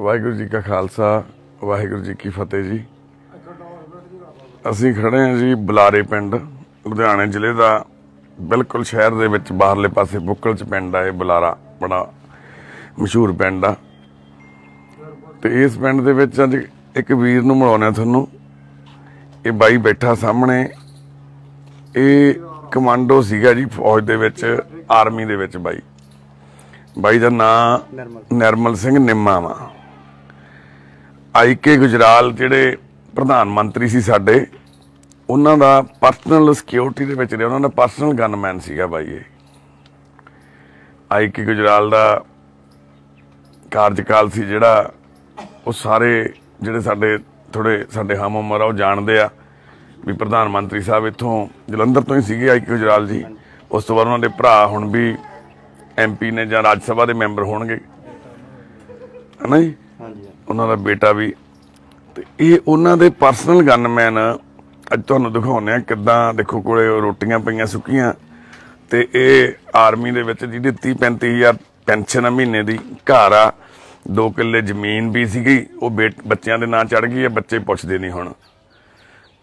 ਵਾਹਿਗੁਰੂ ਜੀ ਕਾ ਖਾਲਸਾ ਵਾਹਿਗੁਰੂ ਜੀ ਕੀ ਫਤਿਹ ਜੀ। ਅਸੀਂ ਖੜੇ ਹਾਂ ਜੀ ਬੁਲਾਰੇ ਪਿੰਡ ਲੁਧਿਆਣੇ ਜ਼ਿਲ੍ਹੇ ਦਾ ਬਿਲਕੁਲ ਸ਼ਹਿਰ ਦੇ ਵਿੱਚ ਬਾਹਰਲੇ ਪਾਸੇ ਬੁੱਕਲ ਚ ਪਿੰਡ ਆ ਇਹ ਬੁਲਾਰਾ ਬੜਾ ਮਸ਼ਹੂਰ ਪਿੰਡ ਆ। ਤੇ ਇਸ ਪਿੰਡ ਦੇ ਵਿੱਚ ਅੱਜ ਇੱਕ ਵੀਰ ਨੂੰ ਮਿਲਾਉਣਾ ਤੁਹਾਨੂੰ। ਇਹ ਬਾਈ ਬੈਠਾ ਸਾਹਮਣੇ। ਇਹ ਕਮਾਂਡੋ ਸੀਗਾ ਜੀ ਫੌਜ ਦੇ ਵਿੱਚ ਆਰਮੀ ਦੇ ਵਿੱਚ ਬਾਈ। ਬਾਈ ਦਾ ਨਾਮ ਨਿਰਮਲ ਸਿੰਘ ਨਿੰਮਾ ਵਾ। ਆਈ ਕੇ ਗੁਜਰਾਲ ਜਿਹੜੇ ਪ੍ਰਧਾਨ ਮੰਤਰੀ ਸੀ ਸਾਡੇ, ਉਹਨਾਂ ਦਾ ਪਰਸਨਲ ਸਿਕਿਉਰਿਟੀ ਦੇ ਵਿੱਚ ਰਿਹਾ, ਉਹਨਾਂ ਦਾ ਪਰਸਨਲ ਗਨਮੈਨ ਸੀਗਾ ਬਾਈ ਇਹ। ਆਈ ਕੇ ਗੁਜਰਾਲ ਦਾ ਕਾਰਜਕਾਲ ਸੀ ਜਿਹੜਾ, ਉਹ ਸਾਰੇ ਜਿਹੜੇ ਸਾਡੇ ਥੋੜੇ ਸਾਡੇ ਹਮ ਉਮਰ ਆ, ਉਹ ਜਾਣਦੇ ਆ ਵੀ ਪ੍ਰਧਾਨ ਮੰਤਰੀ ਸਾਹਿਬ ਇੱਥੋਂ ਜਲੰਧਰ ਤੋਂ ਹੀ ਸੀਗੇ ਆਈ ਕੇ ਗੁਜਰਾਲ ਜੀ। ਉਸ ਤੋਂ ਬਾਅਦ ਉਹਨਾਂ ਦੇ ਭਰਾ ਹੁਣ ਵੀ ਐਮਪੀ ਨੇ ਜਾਂ ਰਾਜ ਸਭਾ ਦੇ ਮੈਂਬਰ ਹੋਣਗੇ। ਹਨਾ ਜੀ? ਹਾਂਜੀ ਉਹਨਾਂ ਦਾ ਬੇਟਾ ਵੀ। ਤੇ ਇਹ ਉਹਨਾਂ ਦੇ ਪਰਸਨਲ ਗਨਮੈਨ ਅੱਜ ਤੁਹਾਨੂੰ ਦਿਖਾਉਂਦੇ ਆ ਕਿੱਦਾਂ ਦੇਖੋ ਕੋਲੇ ਉਹ ਰੋਟੀਆਂ ਪਈਆਂ ਸੁੱਕੀਆਂ। ਤੇ ਇਹ ਆਰਮੀ ਦੇ ਵਿੱਚ ਜਿਹਦੀ 30 35000 ਪੈਨਸ਼ਨ ਆ ਮਹੀਨੇ ਦੀ, ਘਰ ਆ। 2 ਕਿੱਲੇ ਜ਼ਮੀਨ ਵੀ ਸੀਗੀ, ਉਹ ਬੇਟ- ਬੱਚਿਆਂ ਦੇ ਨਾਂ ਚੜ ਗਈ ਆ, ਬੱਚੇ ਪੁੱਛਦੇ ਨਹੀਂ ਹੁਣ।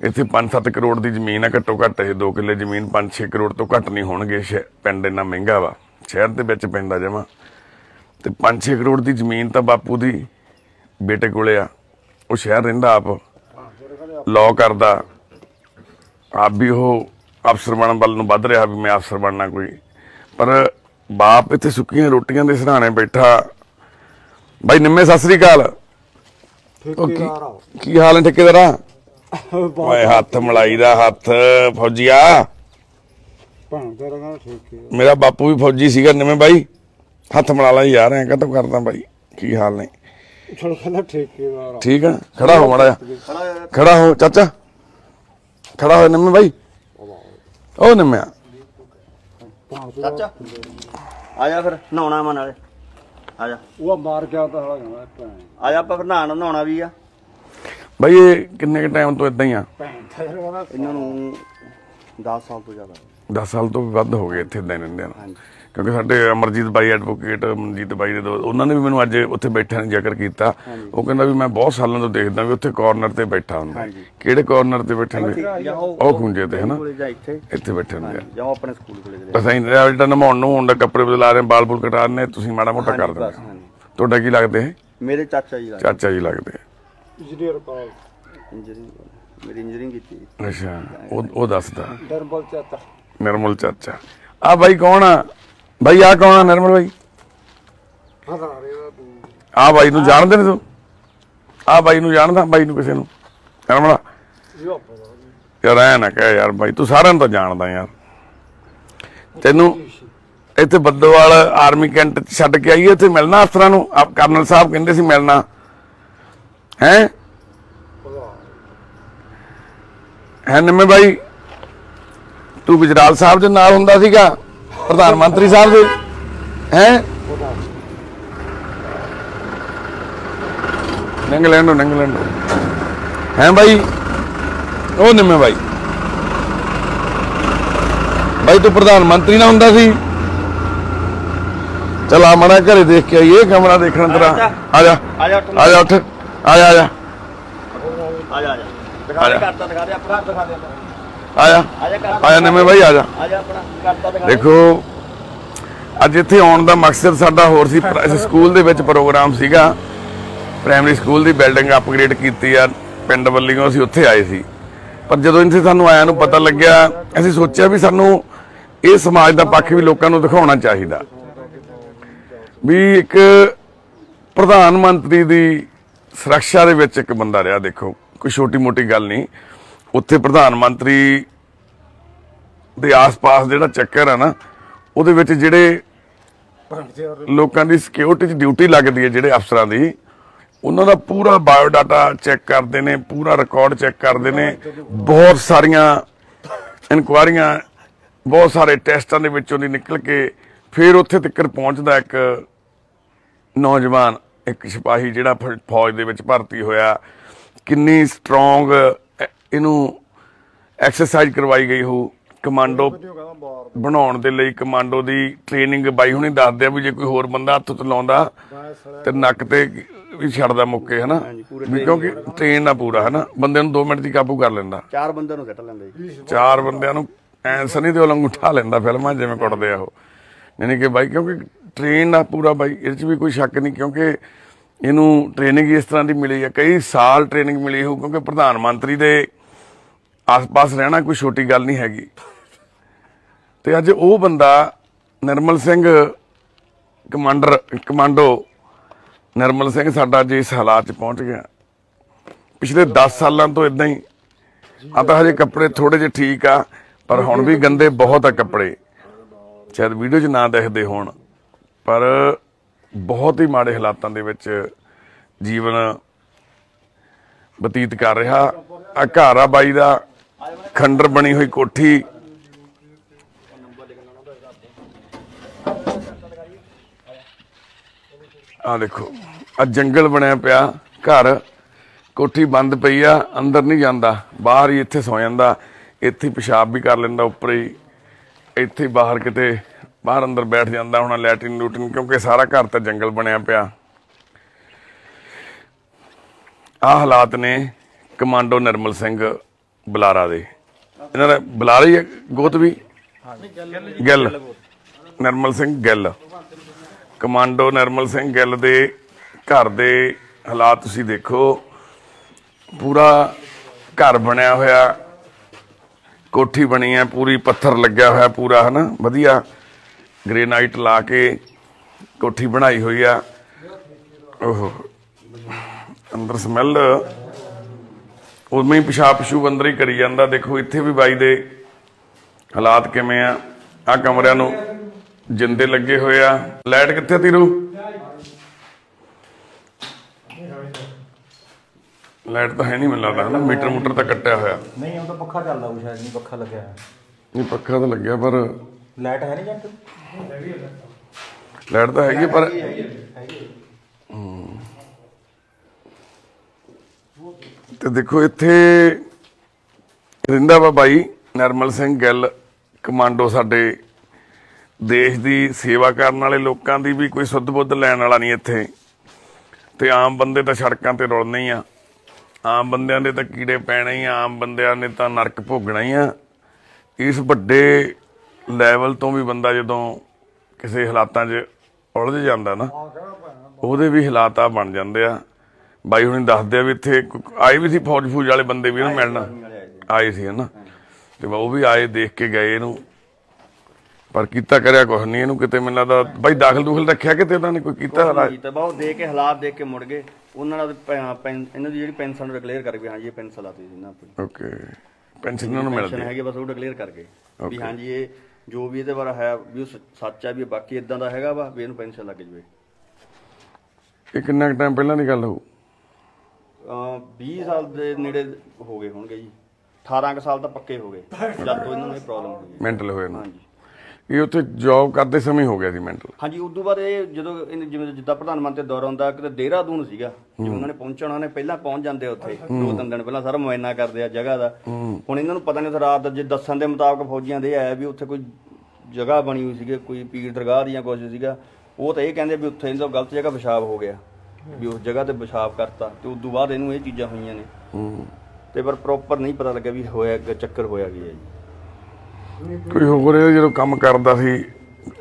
ਇੱਥੇ 5-7 ਕਰੋੜ ਦੀ ਜ਼ਮੀਨ ਆ ਘੱਟੋ ਘੱਟ, ਇਹ 2 ਕਿੱਲੇ ਜ਼ਮੀਨ 5-6 ਕਰੋੜ ਤੋਂ ਘੱਟ ਨਹੀਂ ਹੋਣਗੇ, ਸ਼ਹਿ- ਪਿੰਡ ਇੰਨਾ ਮਹਿੰਗਾ ਵਾ। ਸ਼ਹਿਰ ਦੇ ਵਿੱਚ ਪੈਂਦਾ ਜਮਾ। ਤੇ 5-6 ਕਰੋੜ ਦੀ ਜ਼ਮੀਨ ਤਾਂ ਬਾਪੂ ਦੀ ਬੇਟੇ ਕੋਲੇ ਆ ਉਹ ਸ਼ਹਿਰ ਰਹਿੰਦਾ ਆਪ। ਲਾਅ ਕਰਦਾ। ਆਪ ਵੀ ਉਹ ਅਫਸਰ ਬਣਨ ਵੱਲ ਨੂੰ ਵੱਧ ਰਿਹਾ ਵੀ ਮੈਂ ਅਫਸਰ ਬਣਨਾ ਕੋਈ। ਪਰ ਬਾਪ ਇੱਥੇ ਸੁੱਕੀਆਂ ਰੋਟੀਆਂ ਦੇ ਸਰਾਣੇ ਬੈਠਾ। ਬਾਈ ਨਿੰਮੇ ਸਤਿ ਸ੍ਰੀ ਅਕਾਲ। ਕੀ ਕੀ ਹਾਲ ਹੈ ਠੇਕੇਦਾਰਾ? ਓਏ ਹੱਥ ਮਲਾਈ ਦਾ ਹੱਥ ਫੌਜੀਆ। ਤੇ ਮੇਰਾ ਬਾਪੂ ਵੀ ਫੌਜੀ ਸੀਗਾ ਨਿੰਮੇ ਬਾਈ। ਹੱਥ ਮਲਾ ਲਾ ਯਾਰ ਐ ਕਦੋਂ ਕਰਦਾ ਬਾਈ? ਕੀ ਹਾਲ ਨੇ? ਠੇਕੇਦਾਰ ਠੀਕ ਆ ਖੜਾ ਹੋ ਮੜਾ ਖੜਾ ਹੋ ਚਾਚਾ। ਖੜਾ ਹੋ ਨਿੰਮੇ ਬਾਈ। ਉਹ ਨਿੰਮਿਆ। ਚਾਚਾ ਆ ਜਾ ਫਿਰ ਨਹਾਉਣਾ ਮਨ ਨਾਲੇ। ਆ ਜਾ। ਉਹ ਮਾਰ ਗਿਆ ਤਾਂ ਹਲਾ ਜਾਂਦਾ ਭੈਣ। ਆ ਜਾ ਆਪਾਂ ਫਿਰ ਨਹਾਉਣ ਨਹਾਉਣਾ ਵੀ ਆ। ਬਾਈ ਇਹ ਕਿੰਨੇ ਕ ਟਾਈਮ ਤੋਂ ਇਦਾਂ ਹੀ ਆ? ਭੈਣ ਤੇ ਰਗਾ ਇਹਨਾਂ ਨੂੰ 10 ਸਾਲ ਤੋਂ ਜ਼ਿਆਦਾ। 10 ਸਾਲ ਤੋਂ ਵੀ ਵੱਧ ਹੋ ਗਏ ਇੱਥੇ ਇਦਾਂ ਰਹਿੰਦੇ ਆ। ਕਿਉਂਕਿ ਸਾਡੇ ਅਮਰਜੀਤ ਬਾਈ ਐਡਵੋਕੇਟ ਮਨਜੀਤ ਬਾਈ ਦੇ ਦੋ ਉਹਨਾਂ ਨੇ ਵੀ ਮੈਨੂੰ ਅੱਜ ਉੱਥੇ ਬੈਠਿਆਂ ਨੇ ਜ਼ਿਕਰ ਕੀਤਾ। ਉਹ ਕਹਿੰਦਾ ਵੀ ਮੈਂ ਬਹੁਤ ਸਾਲਾਂ ਤੋਂ ਦੇਖਦਾ ਵੀ ਉੱਥੇ ਕਾਰਨਰ ਤੇ ਬੈਠਾ ਹੁੰਦਾ। ਕਿਹੜੇ ਕਾਰਨਰ ਤੇ ਬੈਠੇ ਨੇ ਉਹ ਖੁੰਝੇ ਤੇ ਹਨਾ? ਇੱਥੇ? ਇੱਥੇ ਬੈਠੇ ਹੁੰਦੇ ਜਾਂ ਆਪਣੇ ਸਕੂਲ ਕੋਲੇ ਐਂ ਜਿਹੜਾ ਨਮਾਉਣ ਨੂੰ ਹੁੰਦਾ ਕੱਪੜੇ ਬਦਲਾ ਰਹੇ ਬਾਲ ਬੁਲ ਕਟਾ ਰਹੇ ਤੁਸੀਂ ਮਾੜਾ ਮੋਟਾ ਕਰ ਦਿੰਦੇ। ਤੁਹਾਡਾ ਕੀ ਲੱਗਦੇ ਹੈ ਮੇਰੇ ਚਾਚਾ ਜੀ ਦਾ ਚਾਚਾ ਜੀ ਲੱਗਦੇ। ਇੰਜੀਨੀਅਰ ਕਾਲ। ਇੰਜੀਨੀਅਰਿੰਗ ਮੇਰੀ ਇੰਜੀਨੀਅਰਿੰਗ ਕੀਤੀ ਅੱਛਾ ਉਹ ਉਹ ਦੱਸਦਾ। ਡਰਬਲ ਚਾਤਾ ਨਿਰਮਲ ਚਾਚਾ। ਆ ਬਾਈ ਕੌਣ ਆ? ਬਾਈ ਆ ਕੌਣ ਆ ਨਿਰਮਲ ਤੂੰ। ਆ ਬਾਈ ਨੂੰ ਜਾਣਦੇ ਨੇ ਤੂੰ? ਆ ਬਾਈ ਨੂੰ ਜਾਣਦਾ ਬਾਈ ਨੂੰ ਕਿਸੇ ਨੂੰ। ਨਿਰਮਲਾ। ਯਾਰ ਐ ਨਾ ਕਹਿ ਯਾਰ ਬਾਈ ਤੂੰ ਸਾਰਿਆਂ ਨੂੰ ਤਾਂ ਜਾਣਦਾ ਯਾਰ। ਤੈਨੂੰ ਇੱਥੇ ਬੱਦੋਵਾਲ ਆਰਮੀ ਕੈਂਟ ਚ ਛੱਡ ਕੇ ਆਈਏ ਇੱਥੇ ਮਿਲਣਾ ਅਫਸਰਾਂ ਨੂੰ? ਆਪ ਕਰਨਲ ਸਾਹਿਬ ਕਹਿੰਦੇ ਸੀ ਮਿਲਣਾ। ਹੈ? ਹੈ ਨਿੰਮੇ ਬਾਈ? ਤੂੰ ਗੁਜਰਾਲ ਸਾਹਿਬ ਦੇ ਨਾਲ ਹੁੰਦਾ ਸੀਗਾ? ਪ੍ਰਧਾਨ ਮੰਤਰੀ ਸਾਹਿਬ ਦੇ ਹੈ? ਨਿੰਗਲੈਂਡ ਨਿੰਗਲੈਂਡ ਹੈ ਬਾਈ? ਉਹ ਨਿੰਮੇ ਬਾਈ। ਬਾਈ ਤੂੰ ਪ੍ਰਧਾਨ ਮੰਤਰੀ ਨਾ ਹੁੰਦਾ ਸੀ। ਚਲ ਆ ਮੜਾ ਘਰੇ ਦੇਖ ਕੇ ਆਈਏ ਕਮਰਾ ਦੇਖਣ ਤੇਰਾ। ਆ ਜਾ। ਆ ਜਾ। ਉੱਠ। ਆ ਜਾ ਉੱਠ। ਆ ਜਾ ਆ ਜਾ। ਆ ਜਾ ਆ ਜਾ। ਦਿਖਾ ਦੇ ਕਰਤਾ ਦਿਖਾ ਦੇ ਆਪਣਾ ਦਿਖਾ ਦੇ। ਆਪਣਾ। ਆ ਜਾ ਬਾਈ, ਆ ਜਾ। ਦੇਖੋ, ਅੱਜ ਇੱਥੇ ਆਉਣ ਦਾ ਮਕਸਦ ਸਾਡਾ ਹੋਰ ਸੀ ਸਕੂਲ ਦੇ ਵਿੱਚ ਪ੍ਰੋਗਰਾਮ ਸੀਗਾ। ਪ੍ਰਾਇਮਰੀ ਸਕੂਲ ਦੀ ਬਿਲਡਿੰਗ ਅਪਗ੍ਰੇਡ ਕੀਤੀ ਆ, ਪਿੰਡ ਵੱਲੋਂ ਅਸੀਂ ਉੱਥੇ ਆਏ ਸੀ। ਪਰ ਜਦੋਂ ਇੱਥੇ ਸਾਨੂੰ ਆਇਆਂ ਨੂੰ ਪਤਾ ਲੱਗਿਆ, ਅਸੀਂ ਸੋਚਿਆ ਵੀ ਸਾਨੂੰ ਇਹ ਸਮਾਜ ਦਾ ਪੱਖ ਵੀ ਲੋਕਾਂ ਨੂੰ ਦਿਖਾਉਣਾ ਚਾਹੀਦਾ। ਵੀ ਇੱਕ ਪ੍ਰਧਾਨ ਮੰਤਰੀ ਦੀ ਸੁਰੱਖਿਆ ਦੇ ਵਿੱਚ ਇੱਕ ਬੰਦਾ ਰਿਹਾ, ਦੇਖੋ, ਕੋਈ ਛੋਟੀ ਮੋਟੀ ਗੱਲ ਨਹੀਂ। ਉੱਥੇ ਪ੍ਰਧਾਨ ਮੰਤਰੀ ਦੇ ਆਸ-ਪਾਸ ਜਿਹੜਾ ਚੱਕਰ ਆ ਨਾ, ਉਹਦੇ ਵਿੱਚ ਜਿਹੜੇ ਲੋਕਾਂ ਦੀ ਸਿਕਿਉਰਿਟੀ 'ਚ ਡਿਊਟੀ ਲੱਗਦੀ ਹੈ ਜਿਹੜੇ ਅਫਸਰਾਂ ਦੀ, ਉਹਨਾਂ ਦਾ ਪੂਰਾ ਬਾਇਓ ਡਾਟਾ ਚੈੱਕ ਕਰਦੇ ਨੇ, ਪੂਰਾ ਰਿਕਾਰਡ ਚੈੱਕ ਕਰਦੇ ਨੇ, ਬਹੁਤ ਸਾਰੀਆਂ ਇਨਕੁਆਰੀਆਂ ਬਹੁਤ ਸਾਰੇ ਟੈਸਟਾਂ ਦੇ ਵਿੱਚੋਂ ਦੀ ਨਿਕਲ ਕੇ ਫਿਰ ਉੱਥੇ ਤੱਕ ਪਹੁੰਚਦਾ ਇੱਕ ਨੌਜਵਾਨ, ਇੱਕ ਸਿਪਾਹੀ ਜਿਹੜਾ ਫ- ਫੌਜ ਦੇ ਵਿੱਚ ਭਰਤੀ ਹੋਇਆ, ਕਿੰਨੀ ਸਟਰੋਂਗ ਇਹਨੂੰ ਐਕਸਰਸਾਈਜ਼ ਕਰਵਾਈ ਗਈ ਹੋ ਕਮਾਂਡੋ ਬਣਾਉਣ ਦੇ ਲਈ ਕਮਾਂਡੋ ਦੀ ਟ੍ਰੇਨਿੰਗ ਬਾਈ ਹੁਣੀ ਦੱਸਦੇ ਆ ਵੀ ਜੇ ਕੋਈ ਹੋਰ ਬੰਦਾ ਹੱਥ ਤੋਂ ਲਾਉਂਦਾ ਤੇ ਨੱਕ ਤੇ ਵੀ ਛੱਡਦਾ ਮੁੱਕੇ ਹਨਾ? ਕਿਉਂਕਿ ਟ੍ਰੇਨ ਆ ਪੂਰਾ ਹਨਾ? ਬੰਦੇ ਨੂੰ 2 ਮਿੰਟ ਹੀ ਕਾਬੂ ਕਰ ਲੈਂਦਾ। ਚਾਰ ਬੰਦਿਆਂ ਨੂੰ ਸੱਟ ਲੈਂਦੇ ਜੀ। ਚਾਰ ਬੰਦਿਆਂ ਨੂੰ ਐ ਸਨੀ ਦੇ ਵਾਂਗੂ ਉਠਾ ਲੈਂਦਾ ਫਿਲਮਾਂ ਜਿਵੇਂ ਕੁੱਟਦੇ ਆ ਉਹ। ਯਾਨੀ ਕਿ ਬਾਈ ਕਿਉਂਕਿ ਟ੍ਰੇਨ ਆ ਪੂਰਾ ਬਾਈ ਇਹਦੇ 'ਚ ਵੀ ਕੋਈ ਸ਼ੱਕ ਨਹੀਂ ਕਿਉਂਕਿ ਇਹਨੂੰ ਟ੍ਰੇਨਿੰਗ ਇਸ ਤਰ੍ਹਾਂ ਦੀ ਮਿਲੀ ਹੈ ਕਈ ਸਾਲ ਟ੍ਰੇਨਿੰਗ ਮਿਲੀ ਹੋ ਕਿਉਂਕਿ ਪ੍ਰਧਾਨ ਮੰਤਰੀ ਦੇ ਆਸ-ਪਾਸ ਰਹਿਣਾ ਕੋਈ ਛੋਟੀ ਗੱਲ ਨਹੀਂ ਹੈਗੀ। ਤੇ ਅੱਜ ਉਹ ਬੰਦਾ ਨਿਰਮਲ ਸਿੰਘ ਕਮਾਂਡਰ, ਕਮਾਂਡੋ ਨਿਰਮਲ ਸਿੰਘ ਸਾਡਾ ਅੱਜ ਇਸ ਹਾਲਾਤ 'ਚ ਪਹੁੰਚ ਗਿਆ। ਪਿਛਲੇ 10 ਸਾਲਾਂ ਤੋਂ ਇਦਾਂ ਹੀ, ਆ ਤਾਂ ਹਜੇ ਕੱਪੜੇ ਥੋੜੇ ਜਿਹੇ ਠੀਕ ਆ, ਪਰ ਹੁਣ ਵੀ ਗੰਦੇ ਬਹੁਤ ਆ ਕੱਪੜੇ। ਸ਼ਾਇਦ ਵੀਡੀਓ 'ਚ ਨਾ ਦਿਖਦੇ ਹੋਣ, ਪਰ ਬਹੁਤ ਹੀ ਮਾੜੇ ਹਾਲਾਤਾਂ ਦੇ ਵਿੱਚ ਜੀਵਨ ਬਤੀਤ ਕਰ ਰਿਹਾ। ਆ ਘਰ ਆ ਬਾਈ ਦਾ ਖੰਡਰ ਬਣੀ ਹੋਈ ਕੋਠੀ। ਆ ਦੇਖੋ ਆ ਜੰਗਲ ਬਣਿਆ ਪਿਆ, ਘਰ। ਕੋਠੀ ਬੰਦ ਪਈ ਆ, ਅੰਦਰ ਨਹੀਂ ਜਾਂਦਾ, ਬਾਹਰ ਹੀ ਇੱਥੇ ਸੌ ਜਾਂਦਾ। ਇੱਥੇ ਹੀ ਪਿਸ਼ਾਬ ਵੀ ਕਰ ਲੈਂਦਾ, ਉੱਪਰ ਹੀ। ਇੱਥੇ ਬਾਹਰ ਕਿਤੇ ਬਾਹਰ ਅੰਦਰ ਬੈਠ ਜਾਂਦਾ ਹੋਣਾ ਲੈਟਰਿਨ ਲੂਟਿਨ ਕਿਉਂਕਿ ਸਾਰਾ ਘਰ ਤਾਂ ਜੰਗਲ ਬਣਿਆ ਪਿਆ। ਆ ਹਾਲਾਤ ਨੇ ਕਮਾਂਡੋ ਨਿਰਮਲ ਸਿੰਘ ਬੁਲਾਰਾ ਦੇ। ਇਹਨਾਂ ਦਾ ਬਲਾਰਾ ਹੀ, ਗੋਤ ਵੀ? ਗਿੱਲ। ਨਿਰਮਲ ਸਿੰਘ ਗਿੱਲ। ਕਮਾਂਡੋ ਨਿਰਮਲ ਸਿੰਘ ਗਿੱਲ ਦੇ ਘਰ ਦੇ ਹਾਲਾਤ ਤੁਸੀਂ ਦੇਖੋ। ਪੂਰਾ ਘਰ ਬਣਿਆ ਹੋਇਆ, ਕੋਠੀ ਬਣੀ ਹੈ, ਪੂਰੀ ਪੱਥਰ ਲੱਗਿਆ ਹੋਇਆ ਪੂਰਾ, ਹਨਾ? ਵਧੀਆ। ਗ੍ਰੇਨਾਈਟ ਲਾ ਕੇ ਕੋਠੀ ਬਣਾਈ ਹੋਈ ਆ। ਓਹੋ। ਅੰਦਰ ਸਮੈਲ। ਉਵੇਂ ਹੀ ਪਿਸ਼ਾਬ ਪਸ਼ੂ ਅੰਦਰ ਹੀ ਕਰੀ ਜਾਂਦਾ। ਦੇਖੋ ਇੱਥੇ ਵੀ ਬਾਈ ਦੇ ਹਾਲਾਤ ਕਿਵੇਂ ਆ। ਆ ਕਮਰਿਆਂ ਨੂੰ ਜਿੰਦੇ ਲੱਗੇ ਹੋਏ ਆ। ਲਾਈਟ ਕਿੱਥੇ ਤੀਰੂ ਲਾਈਟ ਤਾਂ ਹੈ ਨਹੀਂ ਮੈਨੂੰ ਲੱਗਦਾ ਹਨਾ? ਮੀਟਰ ਮੂਟਰ ਤਾਂ ਕੱਟਿਆ ਹੋਇਆ। ਨਹੀਂ ਉਹ ਤਾਂ ਪੱਖਾ ਚੱਲਦਾ ਸ਼ਾਇਦ ਨਹੀਂ ਪੱਖਾ ਲੱਗਿਆ ਨਹੀਂ ਪੱਖਾ ਤਾਂ ਲੱਗਿਆ ਪਰ ਲਾਈਟ ਹੈ ਨਹੀਂ ਜੰਟ? ਲਾਈਟ ਤਾਂ ਹੈਗੀ ਪਰ ਤੇ ਦੇਖੋ ਇੱਥੇ ਰਿੰਦਾ ਬਾਈ ਨਰਮਲ ਸਿੰਘ ਗਿੱਲ ਕਮਾਂਡੋ ਸਾਡੇ ਦੇਸ਼ ਦੀ ਸੇਵਾ ਕਰਨ ਵਾਲੇ ਲੋਕਾਂ ਦੀ ਵੀ ਕੋਈ ਸੁੱਧ ਬੁੱਧ ਲੈਣ ਵਾਲਾ ਨਹੀਂ ਇੱਥੇ। ਤੇ ਆਮ ਬੰਦੇ ਤਾਂ ਸੜਕਾਂ ਤੇ ਰੁਲਣੇ ਹੀ ਆ। ਆਮ ਬੰਦਿਆਂ ਦੇ ਤਾਂ ਕੀੜੇ ਪੈਣੇ ਹੀ ਆ ਆਮ ਬੰਦਿਆਂ ਨੇ ਤਾਂ ਨਰਕ ਭੋਗਣਾ ਹੀ ਆ। ਇਸ ਵੱਡੇ ਲੈਵਲ ਤੋਂ ਵੀ ਬੰਦਾ ਜਦੋਂ ਕਿਸੇ ਹਾਲਾਤਾਂ 'ਚ ਉਲਝ ਜਾਂਦਾ ਨਾ ਉਹਦੇ ਵੀ ਹਾਲਾਤ ਆ ਬਣ ਜਾਂਦੇ ਆ। ਬਾਈ ਹੁਣੀ ਦੱਸਦੇ ਆ ਵੀ ਇੱਥੇ ਆਏ ਵੀ ਸੀ ਫੌਜ ਫੂਜ ਵਾਲੇ ਬੰਦੇ ਵੀ ਇਹਨੂੰ ਮਿਲਣ। ਆਏ ਸੀ ਹਨਾ। ਤੇ ਉਹ ਵੀ ਆਏ ਦੇਖ ਕੇ ਗਏ ਇਹਨੂੰ। ਪਰ ਕੀਤਾ ਕਰਿਆ ਕੁਛ ਨਹੀਂ ਇਹਨੂੰ ਕਿਤੇ ਮੈਨੂੰ ਲੱਗਦਾ ਬਾਈ ਦਾਖਲ ਦੂਖਲ ਰੱਖਿਆ ਕਿਤੇ ਉਹਨਾਂ ਨੇ ਕੋਈ ਕੀਤਾ ਜੀ ਤਾਂ ਬਹੁਤ ਦੇਖ ਕੇ ਹਾਲਾਤ ਦੇਖ ਕੇ ਮੁੜ ਗਏ। ਉਹਨਾਂ ਨਾਲ ਇਹਨਾਂ ਦੀ ਜਿਹੜੀ ਪੈਨਸ਼ਨ ਡਿਕਲੇਅਰ ਕਰ ਗਏ ਹਾਂ ਜੀ ਇਹ ਪੈਨਸ਼ਨ ਆਤੀ ਸੀ ਇਹਨਾਂ ਆਪਣੀ। ਓਕੇ ਪੈਨਸ਼ਨ ਇਹਨਾਂ ਨੂੰ ਮਿਲਦੀ ਹੈਗੀ ਬਸ ਉਹ ਡਿਕਲੇਅਰ ਕਰ ਗਏ। ਵੀ ਹਾਂ ਜੀ ਇਹ ਜੋ ਵੀ ਇਹਦੇ ਬਾਰੇ ਹੈ ਵੀ ਉਹ ਸੱਚ ਆ ਵੀ ਬਾਕੀ ਇਦਾਂ ਦਾ ਹੈਗਾ ਵਾ ਵੀ ਇਹਨੂੰ ਪੈਨਸ਼ਨ ਲੱਗ ਜਵੇ। ਇਹ ਕਿੰਨਾ ਟਾਈਮ ਪਹਿਲਾਂ ਦੀ ਗੱਲ ਹੋਊ? ਅ 20 ਸਾਲ ਦੇ ਨੇੜੇ ਹੋ ਗਏ ਹੋਣਗੇ ਜੀ। 18 ਕੁ ਸਾਲ ਤਾਂ ਪੱਕੇ ਹੋ ਗਏ। ਜਦ ਤੋਂ ਇਹਨਾਂ ਨੂੰ ਇਹ ਪ੍ਰੋਬਲਮ ਹੋਈ ਹੈ। ਮੈਂਟਲ ਹੋਏ ਨੂੰ। ਹਾਂਜੀ। ਇਹ ਉੱਥੇ ਜੌਬ ਕਰਦੇ ਸਮੇਂ ਹੋ ਗਿਆ ਸੀ ਮੈਂਟਲ ਹਾਂਜੀ ਉਦੋਂ ਬਾਅਦ ਇਹ ਜਦੋਂ ਇਹਨੇ ਜਿਵੇਂ ਜਿੱਦਾਂ ਪ੍ਰਧਾਨ ਮੰਤਰੀ ਦੌਰਾ ਹੁੰਦਾ ਕਿਤੇ ਦੇਹਰਾਦੂਨ ਸੀਗਾ ਜਿਵੇਂ ਉਹਨਾਂ ਨੇ ਪਹੁੰਚਣਾ ਉਹਨੇ ਪਹਿਲਾਂ ਪਹੁੰਚ ਜਾਂਦੇ ਉੱਥੇ ਦੋ ਤਿੰਨ ਦਿਨ ਪਹਿਲਾਂ ਸਾਰਾ ਮੁਆਇਨਾ ਕਰਦੇ ਆ ਜਗ੍ਹਾ ਦਾ। ਹੁਣ ਇਹਨਾਂ ਨੂੰ ਪਤਾ ਨਹੀਂ ਉੱਥੇ ਰਾਤ ਦਾ ਜੇ ਦੱਸਣ ਦੇ ਮੁਤਾਬਕ ਫੌਜੀਆਂ ਦੇ ਆਇਆ ਵੀ ਉੱਥੇ ਕੋਈ ਜਗ੍ਹਾ ਬਣੀ ਹੋਈ ਸੀਗੀ ਕੋਈ ਪੀਰ ਦਰਗਾਹ ਦੀਆਂ ਕੁਝ ਸੀਗਾ। ਉਹ ਤਾਂ ਇਹ ਕਹਿੰਦੇ ਵੀ ਉੱਥੇ ਇਹਨਾਂ ਗਲਤ ਜਗ੍ਹਾ ਪਿਸ਼ਾਬ ਹੋ ਗਿਆ ਵੀ ਉਸ ਜਗ੍ਹਾ ਤੇ ਪਿਸ਼ਾਬ ਕਰਤਾ। ਤੇ ਉਦੋਂ ਬਾਅਦ ਇਹਨੂੰ ਇਹ ਚੀਜ਼ਾਂ ਹੋਈਆਂ ਨੇ। ਤੇ ਪਰ ਪ੍ਰੋਪਰ ਨਹੀਂ ਪਤਾ ਲੱਗਿਆ ਵੀ ਹੋਇਆ ਚੱਕਰ ਹੋਇਆ ਕੀ ਹੈ ਜੀ। ਕੋਈ ਹੋਰ ਇਹ ਜਦੋਂ ਕੰਮ ਕਰਦਾ ਸੀ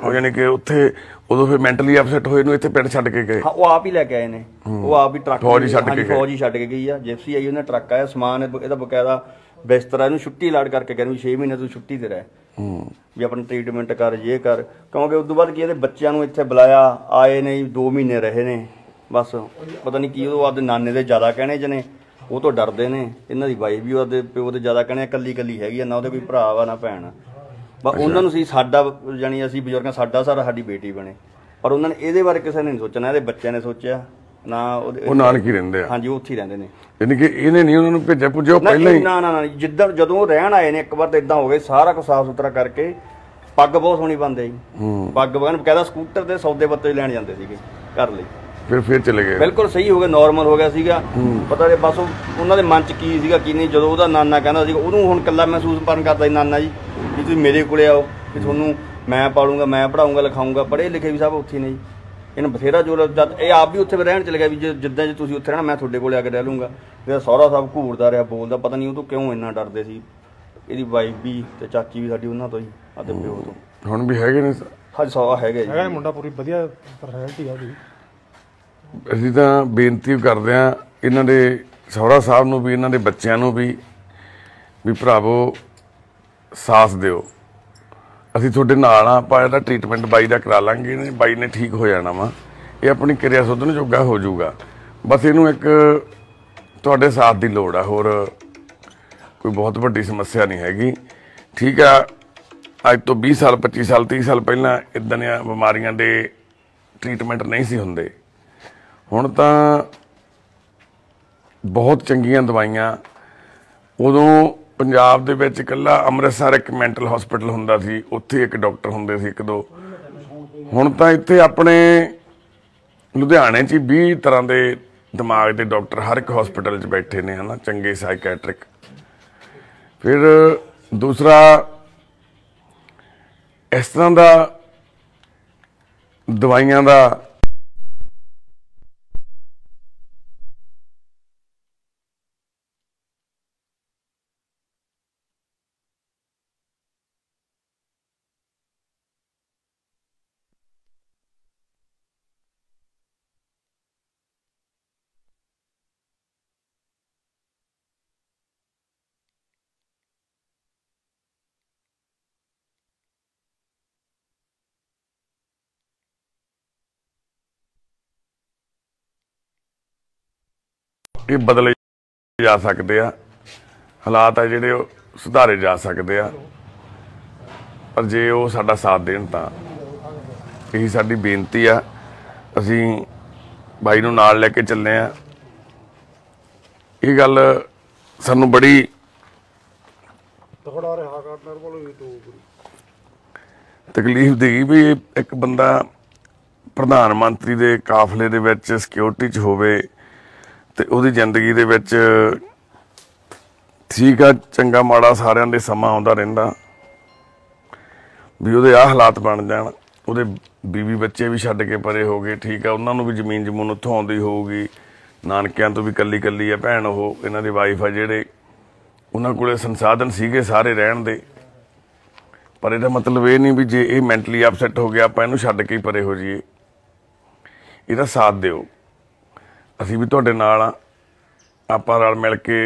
ਉਹ ਯਾਨੀ ਕਿ ਉੱਥੇ ਉਦੋਂ ਫਿਰ ਮੈਂਟਲੀ ਅਪਸੈਟ ਹੋਏ ਨੂੰ ਇੱਥੇ ਪਿੰਡ ਛੱਡ ਕੇ ਗਏ। ਹਾਂ ਉਹ ਆਪ ਹੀ ਲੈ ਕੇ ਆਏ ਨੇ। ਉਹ ਆਪ ਹੀ ਟਰੱਕ ਫੌਜ ਹੀ ਛੱਡ ਕੇ ਗਏ। ਫੌਜ ਹੀ ਛੱਡ ਕੇ ਗਈ ਆ। ਜਿਪਸੀ ਆਈ ਉਹਨੇ ਟਰੱਕ ਆਇਆ ਸਮਾਨ ਇਹ- ਇਹਦਾ ਬਕਾਇਦਾ ਬਿਸਤਰਾ ਇਹਨੂੰ ਛੁੱਟੀ ਲਾੜ ਕਰਕੇ ਕਹਿੰਦੇ ਵੀ 6 ਮਹੀਨੇ ਤੂੰ ਛੁੱਟੀ ਤੇ ਰਹਿ। ਹੂੰ। ਵੀ ਆਪਣਾ ਟ੍ਰੀਟਮੈਂਟ ਕਰ ਇਹ ਕਰ। ਕਿਉਂਕਿ ਉਸ ਤੋਂ ਬਾਅਦ ਕੀ ਇਹਦੇ ਬੱਚਿਆਂ ਨੂੰ ਇੱਥੇ ਬੁਲਾਇਆ ਆਏ ਨੇ 2 ਮਹੀਨੇ ਰਹੇ ਨੇ। ਬਸ ਪਤਾ ਨਹੀਂ ਕੀ ਉਹ ਆਪਦੇ ਨਾਨੇ ਦੇ ਜ਼ਿਆਦਾ ਕਹਿਣੇ ਚ ਨੇ। ਉਹ ਤੋਂ ਡਰਦੇ ਨੇ ਇਹਨਾਂ ਦੀ ਵਾਈਫ ਵੀ ਉਹਦੇ ਪਿਓ ਦੇ ਜ਼ਿਆਦਾ ਕਹਿਣੇ ਕੱਲੀ ਕੱਲੀ ਹੈਗੀ ਆ ਨਾ ਉਹਦੇ ਕੋਈ ਭਰਾ ਵਾ ਨਾ ਭੈਣ। ਆ। ਬਸ ਉਹਨਾਂ ਨੂੰ ਸੀ ਸਾਡਾ ਜਾਨੀ ਅਸੀਂ ਬਜ਼ੁਰਗਾਂ ਸਾਡਾ ਸਾਰਾ ਸਾਡੀ ਬੇਟੀ ਬਣੇ। ਪਰ ਉਹਨਾਂ ਨੇ ਇਹਦੇ ਬਾਰੇ ਕਿਸੇ ਨੇ ਨਹੀਂ ਸੋਚਣਾ ਇਹਦੇ ਬੱਚਿਆਂ ਨੇ ਸੋਚਿਆ ਨਾ ਉਹ ਨਾਨਕੀ ਰਹਿੰਦੇ ਆ? ਹਾਂਜੀ ਉੱਥੇ ਹੀ ਰਹਿੰਦੇ ਨੇ। ਯਾਨੀ ਕਿ ਇਹਨੇ ਨਹੀਂ ਉਹਨਾਂ ਨੂੰ ਭੇਜਿਆ ਪੁੱਜਿਆ ਪਹਿਲਾਂ ਹੀ। ਨਾ ਨਾ ਨਾ ਜਿੱਦਾਂ ਜਦੋਂ ਰਹਿਣ ਆਏ ਨੇ ਇੱਕ ਵਾਰ ਤਾਂ ਇਦਾਂ ਹੋ ਗਏ ਸਾਰਾ ਕੁਝ ਸਾਫ਼ ਸੁਥਰਾ ਕਰਕੇ ਪੱਗ ਬਹੁਤ ਸੋਹਣੀ ਬੰਦੇ ਜੀ ਹੂੰ। ਪੱਗ ਬਗਨ ਕਹਿੰਦਾ ਸਕੂਟਰ ਤੇ ਸੌਦੇ ਪੱਤੇ ਲੈਣ ਜਾਂਦੇ ਸੀਗੇ ਘਰ ਲਈ। ਫਿਰ ਫਿਰ ਚਲੇ ਗਏ। ਬਿਲਕੁਲ ਸਹੀ ਹੋ ਗਿਆ ਨਾਰਮਲ ਹੋ ਗਿਆ ਸੀਗਾ। ਪਤਾ ਨਹੀਂ ਬਸ ਉਹ- ਉਹਨਾਂ ਦੇ ਮਨ ਚ ਕੀ ਸੀਗਾ ਕੀ ਨਹੀਂ ਜਦੋਂ ਉਹਦਾ ਨਾਨਾ ਕਹਿੰਦਾ ਸੀ ਉਹਨੂੰ ਹੁਣ ਕੱਲਾ ਮਹਿਸੂਸ ਪਰਨ ਕਰਦਾ ਸੀ ਨਾਨਾ ਜੀ ਵੀ ਤੁਸੀਂ ਮੇਰੇ ਕੋਲੇ ਆਓ ਵੀ ਤੁਹਾਨੂੰ ਮੈਂ ਪਾਲੂੰਗਾ ਮੈਂ ਪੜਾਉਂਗਾ ਲਿਖਾਉਂਗਾ ਪੜ੍ਹੇ ਲਿਖੇ ਵੀ ਸਭ ਉੱਥੇ ਨੇ ਜੀ। ਇਹਨੇ ਬਥੇਰਾ ਜੋਰ ਜਦ ਇਹ ਆਪ ਵੀ ਉੱਥੇ ਰਹਿਣ ਚਲੇ ਗਿਆ ਵੀ ਜਿੱਦਾਂ ਜੇ ਤੁਸੀਂ ਉੱਥੇ ਰਹਿਣਾ ਮੈਂ ਤੁਹਾਡੇ ਕੋਲੇ ਆ ਕੇ ਰਹਿ ਲੂੰਗਾ। ਤੇ ਸਹੁਰਾ ਸਾਹਿਬ ਘੂਰਦਾ ਰਿਹਾ ਬੋਲਦਾ ਪਤਾ ਨਹੀਂ ਉਹ ਤੋਂ ਕਿਉਂ ਇੰਨਾ ਡਰਦੇ ਸੀ। ਇਹਦੀ ਵਾਈਫ ਵੀ ਤੇ ਚਾਚੀ ਵੀ ਸਾਡੀ ਉਹਨਾਂ ਤੋਂ ਹੀ ਆਦੇ ਪਿਓ ਤੋਂ। ਹੁਣ ਵੀ ਹੈਗੇ ਨੇ ਹਾਂ ਸੌ ਹੈਗੇ ਜੀ। ਹੈਗਾ ਮੁੰਡਾ ਪੂਰੀ ਵਧੀਆ ਪਰਸਨੈਲਿਟੀ ਆ ਉਹਦੀ। ਅਸੀਂ ਤਾਂ ਬੇਨਤੀ ਕਰਦੇ ਆ ਇਹਨਾਂ ਦੇ ਸਹੁਰਾ ਸਾਹਿਬ ਨੂੰ ਵੀ, ਇਹਨਾਂ ਦੇ ਬੱਚਿਆਂ ਨੂੰ ਵੀ ਵੀ ਭਰਾਵੋ, ਸਾਥ ਦਿਓ। ਅਸੀਂ ਤੁਹਾਡੇ ਨਾਲ ਆ ਆਪਾਂ ਇਹਦਾ ਟ੍ਰੀਟਮੈਂਟ ਬਾਈ ਦਾ ਕਰਾ ਲਾਂਗੇ, ਇਹਨੇ ਬਾਈ ਨੇ ਠੀਕ ਹੋ ਜਾਣਾ ਵਾ। ਇਹ ਆਪਣੀ ਕਿਰਿਆ ਸੁਧਨ ਜੋਗਾ ਹੋ ਜਾਊਗਾ। ਬਸ ਇਹਨੂੰ ਇੱਕ ਤੁਹਾਡੇ ਸਾਥ ਦੀ ਲੋੜ ਆ, ਹੋਰ ਕੋਈ ਬਹੁਤ ਵੱਡੀ ਸਮੱਸਿਆ ਨਹੀਂ ਹੈਗੀ। ਠੀਕ ਆ, ਅੱਜ ਤੋਂ 20 ਸਾਲ 25 ਸਾਲ 30 ਸਾਲ ਪਹਿਲਾਂ ਇਦਾਂ ਦੀਆਂ ਬਿਮਾਰੀਆਂ ਦੇ ਟ੍ਰੀਟਮੈਂਟ ਨਹੀਂ ਸੀ ਹੁੰਦੇ। ਹੁਣ ਤਾਂ ਬਹੁਤ ਚੰਗੀਆਂ ਦਵਾਈਆਂ। ਉਦੋਂ ਪੰਜਾਬ ਦੇ ਵਿੱਚ ਇਕੱਲਾ ਅੰਮ੍ਰਿਤਸਰ ਇੱਕ ਮੈਂਟਲ ਹਸਪੀਟਲ ਹੁੰਦਾ ਸੀ, ਉੱਥੇ ਇੱਕ ਡਾਕਟਰ ਹੁੰਦੇ ਸੀ ਇੱਕ ਦੋ। ਹੁਣ ਤਾਂ ਇੱਥੇ ਆਪਣੇ ਲੁਧਿਆਣੇ 'ਚ ਹੀ 20 ਤਰ੍ਹਾਂ ਦੇ ਦਿਮਾਗ ਦੇ ਡਾਕਟਰ ਹਰ ਇੱਕ ਹਸਪੀਟਲ 'ਚ ਬੈਠੇ ਨੇ, ਹਨਾ, ਚੰਗੇ ਸਾਈਕੈਟ੍ਰਿਕ। ਫਿਰ ਦੂਸਰਾ, ਇਸ ਤਰ੍ਹਾਂ ਦਾ ਦਵਾਈਆਂ ਦਾ ਇਹ ਬਦਲੇ ਜਾ ਸਕਦੇ ਆ। ਹਾਲਾਤ ਆ ਜਿਹੜੇ ਉਹ ਸੁਧਾਰੇ ਜਾ ਸਕਦੇ ਆ। ਪਰ ਜੇ ਉਹ ਸਾਡਾ ਸਾਥ ਦੇਣ ਤਾਂ ਇਹੀ ਸਾਡੀ ਬੇਨਤੀ ਆ। ਅਸੀਂ ਬਾਈ ਨੂੰ ਨਾਲ ਲੈ ਕੇ ਚੱਲੇ ਆ। ਇਹ ਗੱਲ ਸਾਨੂੰ ਬੜੀ ਤਕੜਾ ਰਿਹਾ ਕੋਲ ਵੀ ਦੋ ਤਕਲੀਫ ਦੇਗੀ ਵੀ ਇੱਕ ਬੰਦਾ ਪ੍ਰਧਾਨ ਮੰਤਰੀ ਦੇ ਕਾਫਲੇ ਦੇ ਵਿੱਚ ਸਿਕਿਉਰਿਟੀ 'ਚ ਹੋਵੇ। ਤੇ ਉਹਦੀ ਜ਼ਿੰਦਗੀ ਦੇ ਵਿੱਚ ਠੀਕ ਆ, ਚੰਗਾ ਮਾੜਾ ਸਾਰਿਆਂ ਦੇ ਸਮਾਂ ਆਉਂਦਾ ਰਹਿੰਦਾ। ਵੀ ਉਹਦੇ ਆ ਹਾਲਾਤ ਬਣ ਜਾਣ, ਉਹਦੇ ਬੀਵੀ ਬੱਚੇ ਵੀ ਛੱਡ ਕੇ ਪਰੇ ਹੋ ਗਏ, ਠੀਕ ਆ, ਉਹਨਾਂ ਨੂੰ ਵੀ ਜ਼ਮੀਨ ਜਮੂਨ ਉੱਥੋਂ ਆਉਂਦੀ ਹੋਊਗੀ। ਨਾਨਕਿਆਂ ਤੋਂ ਵੀ ਕੱਲੀ ਕੱਲੀ ਆ ਭੈਣ ਉਹ, ਇਹਨਾਂ ਦੀ ਵਾਈਫ ਆ ਜਿਹੜੇ ਉਹਨਾਂ ਕੋਲੇ ਸੰਸਾਧਨ ਸੀਗੇ ਸਾਰੇ ਰਹਿਣ ਦੇ। ਪਰ ਇਹਦਾ ਮਤਲਬ ਇਹ ਨਹੀਂ ਵੀ ਜੇ ਇਹ ਮੈਂਟਲੀ ਅਪਸੈਟ ਹੋ ਗਿਆ, ਆਪਾਂ ਇਹਨੂੰ ਛੱਡ ਕੇ ਹੀ ਪਰੇ ਹੋ ਜਾਈਏ। ਇਹਦਾ ਸਾਥ ਦਿਓ। ਅਸੀਂ ਵੀ ਤੁਹਾਡੇ ਨਾਲ ਆ। ਆਪਾਂ ਰਲ ਮਿਲ ਕੇ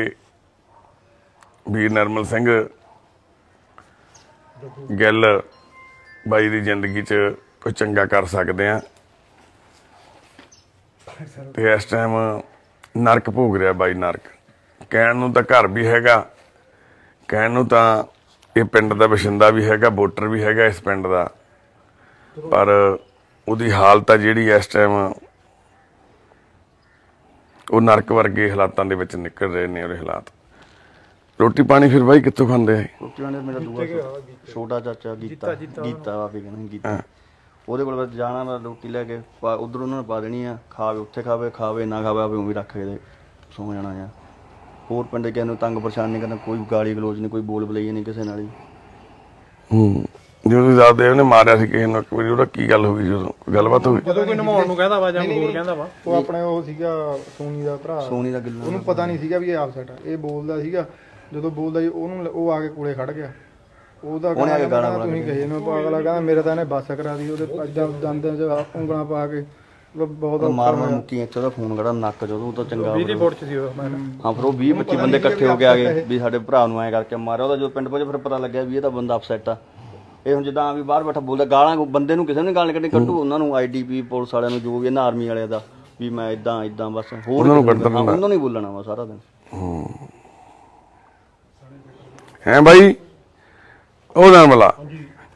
ਵੀਰ ਨਰਮਲ ਸਿੰਘ ਗਿੱਲ ਬਾਈ ਦੀ ਜ਼ਿੰਦਗੀ 'ਚ ਕੋਈ ਚੰਗਾ ਕਰ ਸਕਦੇ ਆ। ਤੇ ਇਸ ਟਾਈਮ ਨਰਕ ਭੋਗ ਰਿਹਾ ਬਾਈ ਨਰਕ। ਕਹਿਣ ਨੂੰ ਤਾਂ ਘਰ ਵੀ ਹੈਗਾ। ਕਹਿਣ ਨੂੰ ਤਾਂ ਇਹ ਪਿੰਡ ਦਾ ਵਸਿੰਦਾ ਵੀ ਹੈਗਾ, ਵੋਟਰ ਵੀ ਹੈਗਾ ਇਸ ਪਿੰਡ ਦਾ। ਪਰ ਉਹਦੀ ਹਾਲਤ ਆ ਜਿਹੜੀ ਇਸ ਟਾਈਮ ਉਹ ਨਰਕ ਵਰਗੇ ਹਾਲਾਤਾਂ ਦੇ ਵਿੱਚ ਨਿਕਲ ਰਹੇ ਨੇ ਉਹਦੇ ਹਾਲਾਤ। ਰੋਟੀ ਪਾਣੀ ਫਿਰ ਬਾਈ ਕਿੱਥੋਂ ਖਾਂਦੇ ਆ ਰੋਟੀਆਂ ਨੇ ਮੇਰਾ ਦੂਆ ਛੋਟਾ ਚਾਚਾ ਗੀਤਾ। ਗੀਤਾ ਵਾ ਵੀ ਕਹਿੰਦੇ ਗੀਤਾ। ਉਹਦੇ ਕੋਲ ਬਸ ਜਾਣਾ ਮੈਂ ਰੋਟੀ ਲੈ ਕੇ ਉਧਰ ਉਹਨਾਂ ਨੂੰ ਪਾ ਦੇਣੀ ਆ ਖਾਵੇ ਉੱਥੇ ਖਾਵੇ ਖਾਵੇ ਨਾ ਖਾਵੇ ਆਪੇ ਉਵੇਂ ਰੱਖ ਕੇ ਸੌ ਜਾਣਾ ਆ। ਹੋਰ ਪਿੰਡ ਕਿਸੇ ਨੂੰ ਤੰਗ ਪਰੇਸ਼ਾਨ ਨਹੀਂ ਕਰਨਾ ਕੋਈ ਗਾਲੀ ਗਲੋਚ ਨਹੀਂ ਕੋਈ ਬੋਲ ਬਲਈ ਨਹੀਂ ਕਿਸੇ ਨਾਲ ਹੀ। ਹੂੰ। ਜਦੋਂ ਤੁਸੀਂ ਦੱਸਦੇ ਉਹਨੇ ਮਾਰਿਆ ਸੀ ਕਿਸੇ ਨੂੰ ਇੱਕ ਵਾਰੀ ਉਹਦਾ ਕੀ ਗੱਲ ਹੋ ਗਈ ਜਦੋਂ ਕੋਈ ਗੱਲਬਾਤ ਹੋਈ ਜਦੋਂ ਕੋਈ ਨਮਾਉਣ ਨੂੰ ਕਹਿੰਦਾ ਵਾ ਜਾਂ ਕੋਈ ਹੋਰ ਕਹਿੰਦਾ ਵਾ? ਉਹ ਆਪਣੇ ਉਹ ਸੀਗਾ ਸੋਨੀ ਦਾ ਭਰਾ। ਸੋਨੀ ਦਾ ਗਿੱਲਾ ਉਹਨੂੰ ਪਤਾ ਨਹੀਂ ਸੀਗਾ ਵੀ ਇਹ ਆਪਸੈਟ ਆ। ਇਹ ਬੋਲਦਾ ਸੀਗਾ ਜਦੋਂ ਬੋਲਦਾ ਜੀ ਉਹਨੂੰ ਉਹ ਆ ਕੇ ਕੋਲੇ ਖੜ ਗਿਆ। ਉਹਦਾ ਗਾਲਾਂ ਤੁਸੀਂ ਕਹੇ ਨੂੰ ਪਾਗਲਾ ਕਹਿੰਦਾ ਮੇਰੇ ਤਾਂ ਇਹਨੇ ਬੱਸ ਕਰਾ ਦੀ ਉਹਦੇ ਅੱਜਾ ਦੰਦਾਂ 'ਚ ਉਂਗਲਾਂ ਪਾ ਕੇ। ਉਹ ਬਹੁਤ ਮਾਰ ਮਾਰ ਮੁੱਕੀ ਇੱਥੇ ਦਾ ਫੋਨ ਕਰਾ ਨੱਕ ਜਦੋਂ ਉਹ ਤਾਂ ਚੰਗਾ ਬਿਜਲੀ ਬੋਰਡ 'ਚ ਸੀ ਉਹ ਮੈਂ ਹਾਂ ਫਿਰ ਉਹ 20 25 ਬੰਦੇ ਇਕੱਠੇ ਹੋ ਕੇ ਆ ਗਏ ਵੀ ਸਾਡੇ ਭਰਾ ਨੂੰ ਐ ਕਰਕੇ ਮਾਰਿਆ ਉਹਦਾ ਜਦੋਂ ਪਿੰਡ ਪਹੁੰਚੇ ਫਿਰ ਪਤਾ ਲੱਗਿਆ ਵੀ ਇਹ ਤਾਂ ਬੰਦਾ ਅਪਸੈਟ ਆ। ਇਹ ਹੁਣ ਜਿੱਦਾਂ ਵੀ ਬਾਹਰ ਬੈਠਾ ਬੋਲਦਾ ਗਾਲਾਂ ਬੰਦੇ ਨੂੰ ਕਿਸੇ ਨੇ ਗਾਲਾਂ ਕੱਢੀ ਕੱਢੂ ਉਹਨਾਂ ਨੂੰ ਆਈਡੀਪੀ ਪੁਲਿਸ ਵਾਲਿਆਂ ਨੂੰ ਜੋ ਵੀ ਇਹਨਾਂ ਆਰਮੀ ਵਾਲਿਆਂ ਦਾ ਵੀ ਮੈਂ ਇਦਾਂ ਇਦਾਂ ਬਸ ਹੋਰ ਉਹਨਾਂ ਨੂੰ ਕਿਸੇ ਕੱਢ ਹਾਂ, ਉਹਨਾਂ ਨੂੰ ਹੀ ਬੋਲਣਾ ਵਾ ਸਾਰਾ ਦਿਨ। ਹੈ। ਬਾਈ? ਉਹ ਨਰਮਲਾ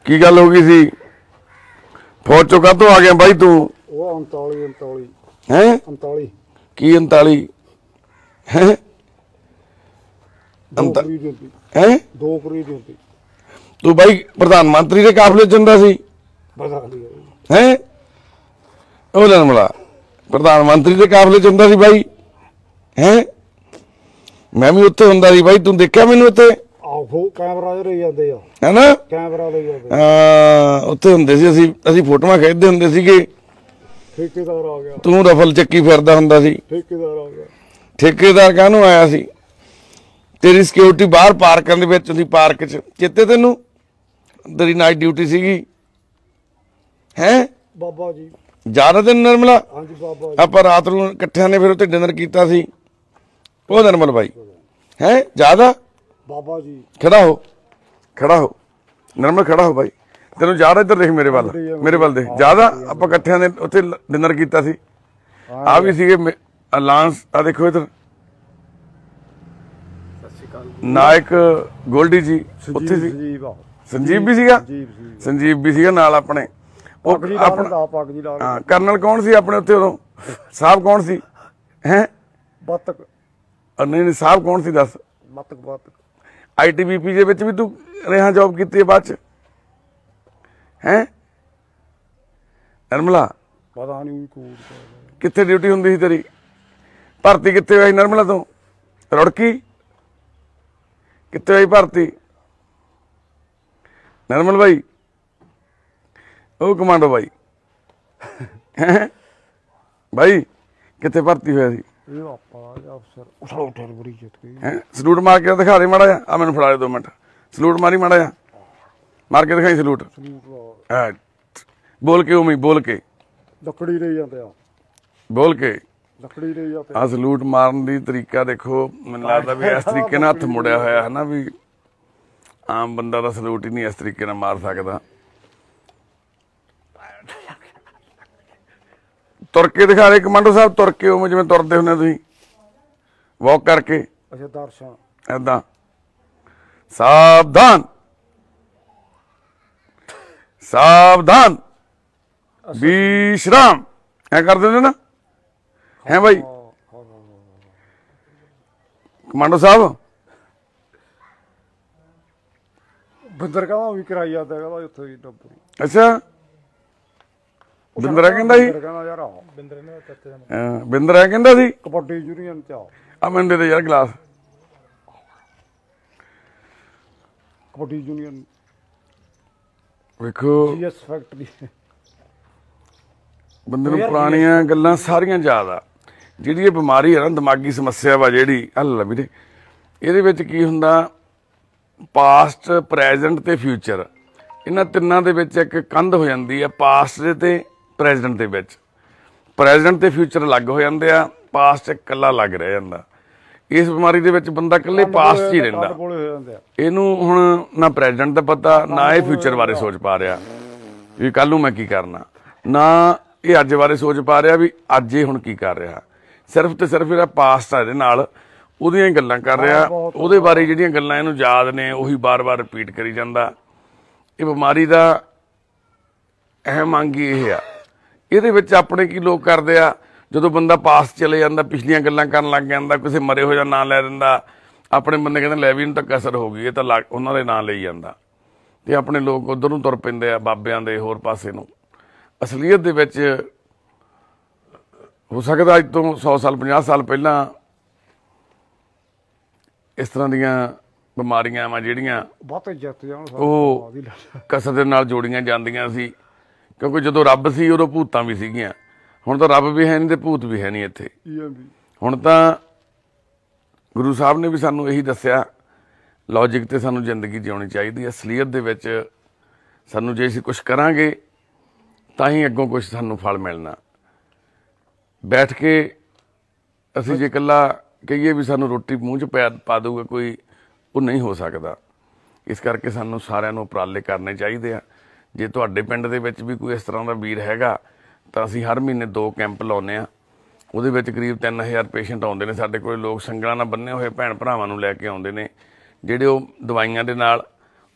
ਕੀ ਗੱਲ ਹੋ ਗਈ ਸੀ? ਫੌਜ ਚੋਂ ਕਾਹਤੋਂ ਆ ਗਿਆ ਬਾਈ ਤੂੰ? ਉਹ 39 39 ਹੈ? 39 ਕੀ 39 ਹੈ? ਹੈ? ਦੋ ਕਰੀ ਦੀ ਹੁੰਦੀ। ਤੂੰ ਬਾਈ ਪ੍ਰਧਾਨ ਮੰਤਰੀ ਦੇ ਕਾਫਲੇ ਚ ਹੁੰਦਾ ਸੀ ਲਈ ਹੈ? ਉਹ ਨਰਮਲਾ ਪ੍ਰਧਾਨ ਮੰਤਰੀ ਦੇ ਕਾਫਲੇ ਚ ਹੁੰਦਾ ਸੀ ਬਾਈ। ਹੈ? ਮੈਂ ਵੀ ਉੱਥੇ ਹੁੰਦਾ ਸੀ ਬਾਈ ਤੂੰ ਦੇਖਿਆ ਮੈਨੂੰ ਉੱਥੇ ਆਹੋ ਕੈਮਰਾ ਰਹੀ ਜਾਂਦੇ ਆ। ਹੈਨਾ ਕੈਮਰਾ ਲਈ ਜਾਂਦੇ ਹਾਂ ਉੱਥੇ ਹੁੰਦੇ ਸੀ ਅਸੀਂ ਅਸੀਂ ਫੋਟੋਆਂ ਖਿੱਚਦੇ ਹੁੰਦੇ ਸੀਗੇ। ਠੇਕੇਦਾਰ ਆ ਗਿਆ। ਤੂੰ ਰਫਲ ਚੱਕੀ ਫਿਰਦਾ ਹੁੰਦਾ ਸੀ। ਠੇਕੇਦਾਰ ਆ ਗਿਆ। ਠੇਕੇਦਾਰ ਕਾਹਨੂੰ ਆਇਆ ਸੀ? ਤੇਰੀ ਸਿਕਿਉਰਿਟੀ ਬਾਹਰ ਪਾਰਕਾਂ ਦੇ ਵਿੱਚ ਤੁਸੀਂ ਪਾਰਕ 'ਚ। ਚਿੱਤੇ ਤੈਨੂੰ? ਤੇਰੀ ਨਾਈਟ ਡਿਊਟੀ ਸੀਗੀ। ਹੈ? ਬਾਬਾ ਜੀ। ਜ਼ਿਆਦਾ ਦਿਨ ਨਰਮਲਾ? ਹਾਂਜੀ ਬਾਬਾ ਜੀ। ਆਪਾਂ ਰਾਤ ਨੂੰ ਇਕੱਠਿਆਂ ਨੇ ਫਿਰ ਉੱਥੇ ਡਿਨਰ ਕੀਤਾ ਸੀ। ਉਹ ਨਰਮਲ ਬਾਈ। ਹੈ? ਜ਼ਿਆਦਾ ਬਾਬਾ ਜੀ। ਖੜਾ ਹੋ। ਖੜਾ ਹੋ। ਨਰਮਲ ਖੜਾ ਹੋ ਬਾਈ। ਤੈਨੂੰ ਜ਼ਿਆਦਾ ਇੱਧਰ ਦੇਖ ਮੇਰੇ ਵੱਲ। ਮੇਰੇ ਵੱਲ ਦੇਖ। ਜ਼ਿਆਦਾ ਆਪਾਂ ਇਕੱਠਿਆਂ ਨੇ ਉੱਥੇ ਡਿਨਰ ਕੀਤਾ ਸੀ। ਆ ਵੀ ਸੀਗੇ ਅਲਾਂਸ। ਆ ਦੇਖੋ ਇੱਧਰ। ਨਾਇਕ ਗੋਲਡੀ ਜੀ। ਉੱਥੇ ਸੀ। ਸੰਜੀਵ ਵੀ ਸੀਗਾ? ਸੰਜੀਵ ਵੀ ਸੀਗਾ ਨਾਲ ਆਪਣੇ। ਉਹ ਆਪਣਾ ਪੱਗ ਜੀ ਲਾ ਹਾਂ ਕਰਨਲ ਕੌਣ ਸੀ ਆਪਣੇ ਉੱਥੇ ਉਦੋਂ? ਸਾਹਿਬ ਕੌਣ ਸੀ? ਹੈ? ਬੱਤਕ ਨਹੀਂ ਨਹੀਂ ਸਾਹਿਬ ਕੌਣ ਸੀ ਦੱਸ? ਮਤਕ ਬੱਤਕ ਆਈਟੀਬੀਪੀ ਦੇ ਵਿੱਚ ਵੀ ਤੂੰ ਰਿਹਾ ਜੌਬ ਕੀਤੀ ਹੈ ਬਾਅਦ ਚ? ਹੈ? ਨਰਮਲਾ? ਪਤਾ ਨਹੀਂ ਦਾ। ਕਿੱਥੇ ਡਿਊਟੀ ਹੁੰਦੀ ਸੀ ਤੇਰੀ? ਭਰਤੀ ਕਿੱਥੇ ਹੋਈ ਨਰਮਲਾ ਤੋਂ? ਰੁੜਕੀ? ਕਿੱਥੇ ਹੋਈ ਭਰਤੀ? ਨਰਮਲ ਬਾਈ ਉਹ ਕਮਾਂਡੋ ਬਾਈ? ਬਾਈ ਕਿੱਥੇ ਭਰਤੀ ਹੋਇਆ ਸੀ? ਇਹ ਆਪਾਂ ਦਾ ਅਫਸਰ। ਉਠਾਉ ਟਰਬਰੀ ਜਿੱਤ ਗਈ। ਹੈ? ਸਲੂਟ ਮਾਰ ਕੇ ਦਿਖਾ ਦੇ ਮਾੜਾ ਜਿਹਾ। ਆ ਮੈਨੂੰ ਫੜਾ ਦੇ ਦੋ ਮਿੰਟ। ਸਲੂਟ ਮਾਰੀ ਮਾੜਾ ਜਿਹਾ। ਮਾਰ ਕੇ ਦਿਖਾਈ ਸਲੂਟ। ਬੋਲ ਕੇ ਉਮੀ ਬੋਲ ਕੇ। ਲੱਕੜੀ ਰਹੀ ਜਾਂਦੇ ਆ। ਬੋਲ ਕੇ। ਲੱਕੜੀ ਰਹੀ ਜਾਂਦੇ ਆ। ਸਲੂਟ ਮਾਰਨ ਦੀ ਤਰੀਕਾ ਦੇਖੋ। ਮੈਨੂੰ ਲੱਗਦਾ ਵੀ ਇਸ ਤਰੀਕੇ ਨਾਲ ਹੱਥ ਮੁੜਿਆ ਹੋਇਆ ਹੈ ਨਾ ਵੀ ਆਮ ਬੰਦਾ ਦਾ ਸਲੂਟ ਹੀ ਨਹੀਂ ਇਸ ਤਰੀਕੇ ਨਾਲ ਮਾਰ ਸਕਦਾ। ਤੁਰ ਕੇ ਦਿਖਾ ਦੇ ਕਮਾਂਡੋ ਸਾਹਿਬ ਤੁਰ ਕੇ ਉਵੇਂ ਜਿਵੇਂ ਤੁਰਦੇ ਹੁੰਦੇ ਤੁਸੀਂ। ਵਾਕ ਕਰਕੇ। ਅੱਛਾ ਦਰਸ਼ਨ। ਐਦਾਂ ਸਾਵਧਾਨ। ਸਾਵਧਾਨ। ਵਿਸ਼ਰਾਮ। ਐ ਕਰ ਦਿੰਦੇ ਨਾ। ਹੈ ਭਾਈ ਕਮਾਂਡੋ ਸਾਹਿਬ। ਬਿੰਦਰ ਕਹਿੰਦਾ ਵੀ ਕਰਾਈ ਜਾਂਦਾ ਕਹਿੰਦਾ ਉੱਥੇ ਹੀ ਡੱਬਰੀ ਅੱਛਾ? ਬਿੰਦਰਾ ਕਹਿੰਦਾ ਸੀ? ਬਿੰਦਰ ਕਹਿੰਦਾ ਯਾਰ ਆ ਬਿੰਦਰ ਨੇ ਤੱਤੇ ਦਾ ਹਾਂ, ਬਿੰਦਰਾ ਕਹਿੰਦਾ ਸੀ? ਕਬੱਡੀ ਯੂਨੀਅਨ ਚ ਆ। ਆ ਮੈਨੂੰ ਦੇ ਦੇ ਯਾਰ ਗਲਾਸ। ਕਬੱਡੀ ਯੂਨੀਅਨ। ਵੇਖੋ। GS factory. ਬੰਦੇ ਨੂੰ ਪੁਰਾਣੀਆਂ ਗੱਲਾਂ ਸਾਰੀਆਂ ਯਾਦ ਆ। ਜਿਹੜੀ ਇਹ ਬਿਮਾਰੀ ਹੈ ਨਾ ਦਿਮਾਗੀ ਸਮੱਸਿਆ ਵਾ ਜਿਹੜੀ ਹੱਲ ਵੀਰੇ। ਇਹਦੇ ਵਿੱਚ ਕੀ ਹੁੰਦਾ ਪਾਸਟ ਪ੍ਰੈਜ਼ੈਂਟ ਤੇ ਫਿਊਚਰ ਇਹਨਾਂ ਤਿੰਨਾਂ ਦੇ ਵਿੱਚ ਇੱਕ ਕੰਧ ਹੋ ਜਾਂਦੀ ਹੈ ਪਾਸਟ ਦੇ ਤੇ ਪ੍ਰੈਜ਼ੈਂਟ ਦੇ ਵਿੱਚ। ਪ੍ਰੈਜ਼ੈਂਟ ਤੇ ਫਿਊਚਰ ਅਲੱਗ ਹੋ ਜਾਂਦੇ ਆ ਪਾਸਟ ਇਕੱਲਾ ਲੱਗ ਰਹਿ ਜਾਂਦਾ। ਇਸ ਬਿਮਾਰੀ ਦੇ ਵਿੱਚ ਬੰਦਾ ਇਕੱਲੇ ਪਾਸਟ ਹੀ ਰਹਿੰਦਾ। ਇਹਨੂੰ ਹੁਣ ਨਾ ਪ੍ਰੈਜ਼ੈਂਟ ਦਾ ਪਤਾ ਨਾ ਇਹ ਫਿਊਚਰ ਬਾਰੇ ਸੋਚ ਪਾ ਰਿਹਾ। ਵੀ ਕੱਲ ਨੂੰ ਮੈਂ ਕੀ ਕਰਨਾ? ਨਾ ਇਹ ਅੱਜ ਬਾਰੇ ਸੋਚ ਪਾ ਰਿਹਾ ਵੀ ਅੱਜ ਇਹ ਹੁਣ ਕੀ ਕਰ ਰਿਹਾ। ਸਿਰਫ ਤੇ ਸਿਰਫ ਇਹਦਾ ਪਾਸਟ ਆ ਇਹਦੇ ਨਾਲ। ਉਹਦੀਆਂ ਗੱਲਾਂ ਕਰ ਰਿਹਾ। ਉਹਦੇ ਬਾਰੇ ਜਿਹੜੀਆਂ ਗੱਲਾਂ ਇਹਨੂੰ ਯਾਦ ਨੇ ਉਹੀ ਬਾਰ-ਬਾਰ ਰਿਪੀਟ ਕਰੀ ਜਾਂਦਾ। ਇਹ ਬਿਮਾਰੀ ਦਾ ਅਹਿਮ ਅੰਗ ਇਹ ਆ। ਇਹਦੇ ਵਿੱਚ ਆਪਣੇ ਕੀ ਲੋਕ ਕਰਦੇ ਆ? ਜਦੋਂ ਬੰਦਾ ਪਾਸ ਚਲੇ ਜਾਂਦਾ ਪਿਛਲੀਆਂ ਗੱਲਾਂ ਕਰਨ ਲੱਗ ਜਾਂਦਾ ਕਿਸੇ ਮਰੇ ਹੋ ਜਾਂ ਨਾਂ ਲੈ ਦਿੰਦਾ ਆਪਣੇ ਬੰਦੇ ਕਹਿੰਦੇ ਲੈ ਵੀ ਇਹਨੂੰ ਤਾਂ ਕਸਰ ਹੋ ਗਈ ਇਹ ਤਾਂ ਉਹਨਾਂ ਦੇ ਨਾਂ ਲਈ ਜਾਂਦਾ। ਤੇ ਆਪਣੇ ਲੋਕ ਉਧਰ ਨੂੰ ਤੁਰ ਪੈਂਦੇ ਆ ਬਾਬਿਆਂ ਦੇ ਹੋਰ ਪਾਸੇ ਨੂੰ। ਅਸਲੀਅਤ ਦੇ ਵਿੱਚ ਹੋ ਸਕਦਾ ਅੱਜ ਤੋਂ 100 ਸਾਲ 50 ਸਾਲ ਪਹਿਲਾਂ ਇਸ ਤਰ੍ਹਾਂ ਦੀਆਂ ਬਿਮਾਰੀਆਂ ਆ ਜਿਹੜੀਆਂ ਬਾਤੇ ਜਿੱਤ ਜਾਣ ਉਹ ਕਸਰ ਦੇ ਨਾਲ ਜੋੜੀਆਂ ਜਾਂਦੀਆਂ ਸੀ। ਕਿਉਂਕਿ ਜਦੋਂ ਰੱਬ ਸੀ ਉਦੋਂ ਭੂਤਾਂ ਵੀ ਸੀਗੀਆਂ। ਹੁਣ ਤਾਂ ਰੱਬ ਵੀ ਹੈ ਨਹੀਂ ਤੇ ਭੂਤ ਵੀ ਹੈ ਨਹੀਂ ਇੱਥੇ। ਹੁਣ ਤਾਂ ਗੁਰੂ ਸਾਹਿਬ ਨੇ ਵੀ ਸਾਨੂੰ ਇਹੀ ਦੱਸਿਆ ਲੌਜੀਕ ਤੇ ਸਾਨੂੰ ਜ਼ਿੰਦਗੀ ਜਿਉਣੀ ਚਾਹੀਦੀ ਹੈ। ਅਸਲੀਅਤ ਦੇ ਵਿੱਚ ਸਾਨੂੰ ਜੇ ਅਸੀਂ ਕੁਝ ਕਰਾਂਗੇ ਤਾਂ ਹੀ ਅੱਗੋਂ ਕੁਝ ਸਾਨੂੰ ਫਲ ਮਿਲਣਾ। ਬੈਠ ਕੇ ਅਸੀਂ ਜੇ ਇਕੱਲਾ ਕਹੀਏ ਵੀ ਸਾਨੂੰ ਰੋਟੀ ਮੂੰਹ 'ਚ ਪੈ ਪਾ ਦਊਗਾ, ਕੋਈ, ਉਹ ਨਹੀਂ ਹੋ ਸਕਦਾ। ਇਸ ਕਰਕੇ ਸਾਨੂੰ ਸਾਰਿਆਂ ਨੂੰ ਉਪਰਾਲੇ ਕਰਨੇ ਚਾਹੀਦੇ ਆ। ਜੇ ਤੁਹਾਡੇ ਪਿੰਡ ਦੇ ਵਿੱਚ ਵੀ ਕੋਈ ਇਸ ਤਰ੍ਹਾਂ ਦਾ ਵੀਰ ਹੈਗਾ, ਤਾਂ ਅਸੀਂ ਹਰ ਮਹੀਨੇ ਦੋ ਕੈਂਪ ਲਾਉਨੇ ਆ। ਉਹਦੇ ਵਿੱਚ ਕਰੀਬ 3000 ਪੇਸ਼ੈਂਟ ਆਉਂਦੇ ਨੇ। ਸਾਡੇ ਕੋਲ ਲੋਕ ਸੰਗਲਾਂ ਨਾਲ ਬੰਨੇ ਹੋਏ ਭੈਣ ਭਰਾਵਾਂ ਨੂੰ ਲੈ ਕੇ ਆਉਂਦੇ ਨੇ, ਜਿਹੜੇ ਉਹ ਦਵਾਈਆਂ ਦੇ ਨਾਲ,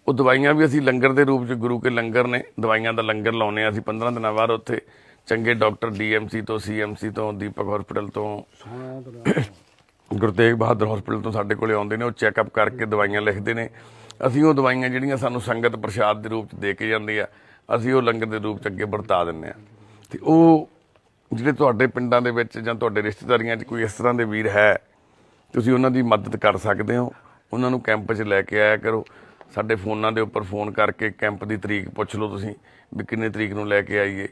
ਉਹ ਦਵਾਈਆਂ ਵੀ ਅਸੀਂ ਲੰਗਰ ਦੇ ਰੂਪ ਚ, ਗੁਰੂ ਕੇ ਲੰਗਰ ਨੇ, ਦਵਾਈਆਂ ਦਾ ਲੰਗਰ ਲਾਉਨੇ ਆ। ਅਸੀਂ 15 ਦਿਨਾਂ ਬਾਅਦ ਉੱਥੇ ਚੰਗੇ ਡਾਕਟਰ ਡੀਐਮਸੀ ਤੋਂ ਸੀਐਮਸੀ ਤੋਂ, ਦੀਪਕ ਹਸਪੀਟਲ ਤੋਂ ਗੁਰੂ ਤੇਗ ਬਹਾਦਰ ਹਸਪੀਟਲ ਤੋਂ ਸਾਡੇ ਕੋਲੇ ਆਉਂਦੇ ਨੇ, ਉਹ ਚੈੱਕਅਪ ਕਰਕੇ ਦਵਾਈਆਂ ਲਿਖਦੇ ਨੇ। ਅਸੀਂ ਉਹ ਦਵਾਈਆਂ ਜਿਹੜੀਆਂ ਸਾਨੂੰ ਸੰਗਤ ਪ੍ਰਸ਼ਾਦ ਦੇ ਰੂਪ ਚ ਦੇ ਕੇ ਜਾਂਦੀ ਆ, ਅਸੀਂ ਉਹ ਲੰਗਰ ਦੇ ਰੂਪ ਚ ਅੱਗੇ ਵਰਤਾ ਦਿੰਨੇ ਆ। ਤੇ ਉਹ ਜਿਹੜੇ ਤੁਹਾਡੇ ਪਿੰਡਾਂ ਦੇ ਵਿੱਚ ਜਾਂ ਤੁਹਾਡੇ ਰਿਸ਼ਤੇਦਾਰੀਆਂ 'ਚ ਕੋਈ ਇਸ ਤਰ੍ਹਾਂ ਦੇ ਵੀਰ ਹੈ, ਤੁਸੀਂ ਉਹਨਾਂ ਦੀ ਮਦਦ ਕਰ ਸਕਦੇ ਹੋ। ਉਹਨਾਂ ਨੂੰ ਕੈਂਪ 'ਚ ਲੈ ਕੇ ਆਇਆ ਕਰੋ। ਸਾਡੇ ਫੋਨਾਂ ਦੇ ਉੱਪਰ ਫੋਨ ਕਰਕੇ ਕੈਂਪ ਦੀ ਤਰੀਕ ਪੁੱਛ ਲਓ ਤੁਸੀਂ ਵੀ ਕਿੰਨੇ ਤਰੀਕ ਨੂੰ ਲੈ ਕੇ ਆਈਏ।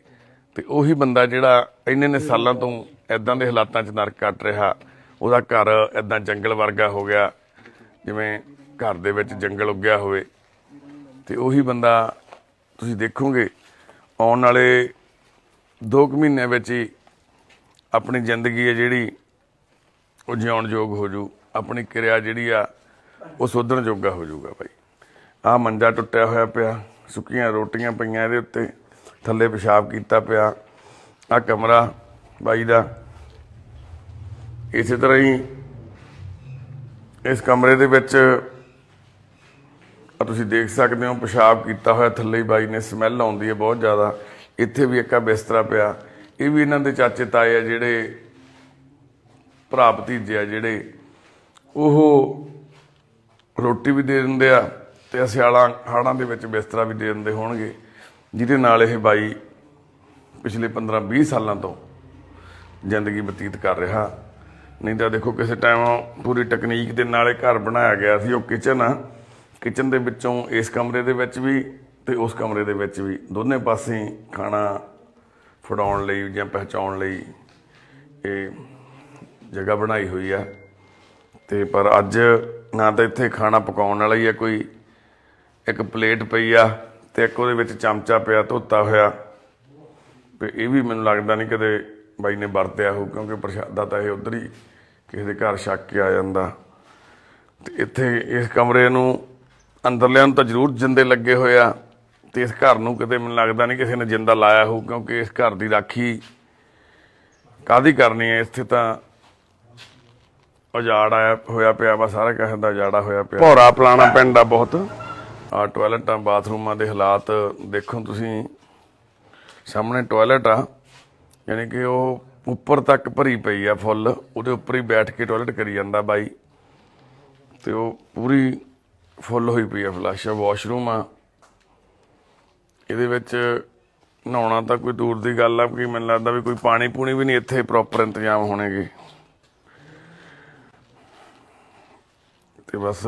ਤੇ ਉਹੀ ਬੰਦਾ ਜਿਹੜਾ ਇੰਨੇ ਨੇ ਸਾਲਾਂ ਤੋਂ ਐਦਾਂ ਦੇ ਹਾਲਾਤਾਂ 'ਚ ਨਰਕ ਕੱਟ ਰਿਹਾ ਉਹਦਾ ਘਰ ਐਦਾਂ ਜੰਗਲ ਵਰਗਾ ਹੋ ਗਿਆ, ਜਿਵੇਂ ਘਰ ਦੇ ਵਿੱਚ ਜੰਗਲ ਉੱਗਿਆ ਹੋਵੇ। ਤੇ ਉਹੀ ਬੰਦਾ ਤੁਸੀਂ ਦੇਖੋਗੇ, ਆਉਣ ਵਾਲੇ 2 ਮਹੀਨਿਆਂ ਵਿੱਚ ਹੀ ਆਪਣੀ ਜ਼ਿੰਦਗੀ ਹੈ ਜਿਹੜੀ ਉਹ ਜਿਉਣ ਯੋਗ ਹੋ ਜੂ, ਆਪਣੀ ਕਿਰਿਆ ਜਿਹੜੀ ਆ ਉਹ ਸੋਧਣ ਯੋਗਾ ਹੋ ਜਾਊਗਾ ਭਾਈ ਆ ਮੰਜਾ ਟੁੱਟਿਆ ਹੋਇਆ ਪਿਆ, ਸੁੱਕੀਆਂ ਰੋਟੀਆਂ ਪਈਆਂ ਇਹਦੇ ਉੱਤੇ, ਥੱਲੇ ਪਿਸ਼ਾਬ ਕੀਤਾ ਪਿਆ ਆ ਕਮਰਾ ਬਾਈ ਦਾ ਇਸੇ ਤਰ੍ਹਾਂ ਹੀ ਇਸ ਕਮਰੇ ਦੇ ਵਿੱਚ ਆ ਤੁਸੀਂ ਦੇਖ ਸਕਦੇ ਹੋ, ਪਿਸ਼ਾਬ ਕੀਤਾ ਹੋਇਆ ਥੱਲੇ ਹੀ ਬਾਈ ਨੇ ਸਮੈਲ ਆਉਂਦੀ ਹੈ ਬਹੁਤ ਜ਼ਿਆਦਾ। ਇੱਥੇ ਵੀ ਇੱਕਾ ਬਿਸਤਰਾ ਪਿਆ। ਇਹ ਵੀ ਇਹਨਾਂ ਦੇ ਚਾਚੇ ਤਾਏ ਆ ਜਿਹੜੇ ਭਰਾ ਭਤੀਜੇ ਆ ਜਿਹੜੇ ਉਹ ਰੋਟੀ ਵੀ ਦੇ ਦਿੰਦੇ ਆ ਤੇ ਸਿਆਲਾਂ ਹਾੜਾਂ ਦੇ ਵਿੱਚ ਬਿਸਤਰਾ ਵੀ ਦੇ ਦਿੰਦੇ ਹੋਣਗੇ, ਜਿਹਦੇ ਨਾਲ ਇਹ ਬਾਈ ਪਿਛਲੇ 15 20 ਸਾਲਾਂ ਤੋਂ ਜ਼ਿੰਦਗੀ ਬਤੀਤ ਕਰ ਰਿਹਾ। ਨਹੀਂ ਤਾਂ ਦੇਖੋ ਕਿਸੇ ਟਾਈਮ ਪੂਰੀ ਟੈਕਨੀਕ ਦੇ ਨਾਲ ਇਹ ਘਰ ਬਣਾਇਆ ਗਿਆ ਸੀ, ਉਹ ਕਿਚਨ ਆ। ਕਿਚਨ ਦੇ ਵਿੱਚੋਂ ਇਸ ਕਮਰੇ ਦੇ ਵਿੱਚ ਵੀ ਤੇ ਉਸ ਕਮਰੇ ਦੇ ਵਿੱਚ ਵੀ। ਦੋਨੇ ਪਾਸੇ ਖਾਣਾ ਫੜਾਉਣ ਲਈ ਜਾਂ ਪਹੁੰਚਾਉਣ ਲਈ ਇਹ ਜਗ੍ਹਾ ਬਣਾਈ ਹੋਈ ਆ। ਤੇ ਪਰ ਅੱਜ ਨਾ ਤਾਂ ਇੱਥੇ ਖਾਣਾ ਪਕਾਉਣ ਵਾਲਾ ਹੀ ਆ, ਕੋਈ ਇੱਕ ਪਲੇਟ ਪਈ ਆ ਤੇ ਇੱਕ ਉਹਦੇ ਵਿੱਚ ਚਮਚਾ ਪਿਆ, ਧੋਤਾ ਹੋਇਆ। ਤੇ ਇਹ ਵੀ ਮੈਨੂੰ ਲੱਗਦਾ ਨਹੀਂ ਕਦੇ ਬਾਈ ਨੇ ਵਰਤਿਆ ਹੋ ਕਿਉਂਕਿ ਪ੍ਰਸ਼ਾਦਾ ਤਾਂ ਇਹ ਉਧਰ ਹੀ ਕਿਸੇ ਦੇ ਘਰ ਛੱਕ ਕੇ ਆ ਜਾਂਦਾ। ਤੇ ਇੱਥੇ ਇਸ ਕਮਰੇ ਨੂੰ ਅੰਦਰਲਿਆਂ ਨੂੰ ਤਾਂ ਜ਼ਰੂਰ ਜਿੰਦੇ ਲੱਗੇ ਹੋਏ ਆ ਤੇ ਇਸ ਘਰ ਨੂੰ ਕਿਤੇ ਮੈਨੂੰ ਲੱਗਦਾ ਨਹੀਂ ਕਿਸੇ ਨੇ ਜਿੰਦਾ ਲਾਇਆ ਹੋ ਕਿਉਂਕਿ ਇਸ ਘਰ ਦੀ ਰਾਖੀ ਕਾਦੀ ਕਰਨੀ ਹੈ? ਇੱਥੇ ਤਾਂ ਉਜਾੜ ਆਇਆ ਹੋਇਆ ਪਿਆ ਵਾ ਸਾਰਾ ਕਿਸੇ ਦਾ ਉਜਾੜਾ ਹੋਇਆ ਪਿਆ। ਭੌਰਾ ਪਲਾਣਾ ਪਿੰਡ ਆ ਬਹੁਤ। ਆ ਟਾਇਲਟਾਂ ਬਾਥਰੂਮਾਂ ਦੇ ਹਾਲਾਤ ਦੇਖੋ ਤੁਸੀਂ। ਸਾਹਮਣੇ ਟਾਇਲਟ ਆ। ਯਾਨੀ ਕਿ ਉਹ ਉੱਪਰ ਤੱਕ ਭਰੀ ਪਈ ਆ ਫੁੱਲ, ਉਹਦੇ ਉੱਪਰ ਹੀ ਬੈਠ ਕੇ ਟਾਇਲਟ ਕਰੀ ਜਾਂਦਾ ਬਾਈ। ਤੇ ਉਹ ਪੂਰੀ ਫੁੱਲ ਹੋਈ ਪਈ ਆ ਫਲਸ਼ ਵਾਸ਼ਰੂਮ ਆ। ਇਹਦੇ ਵਿੱਚ ਨਹਾਉਣਾ ਤਾਂ ਕੋਈ ਦੂਰ ਦੀ ਗੱਲ ਆ ਕਿ ਮੈਨੂੰ ਲੱਗਦਾ ਵੀ ਕੋਈ ਪਾਣੀ ਪੂਣੀ ਵੀ ਨਹੀਂ ਇੱਥੇ ਪ੍ਰੋਪਰ ਇੰਤਜ਼ਾਮ ਹੋਣਗੇ। ਤੇ ਬਸ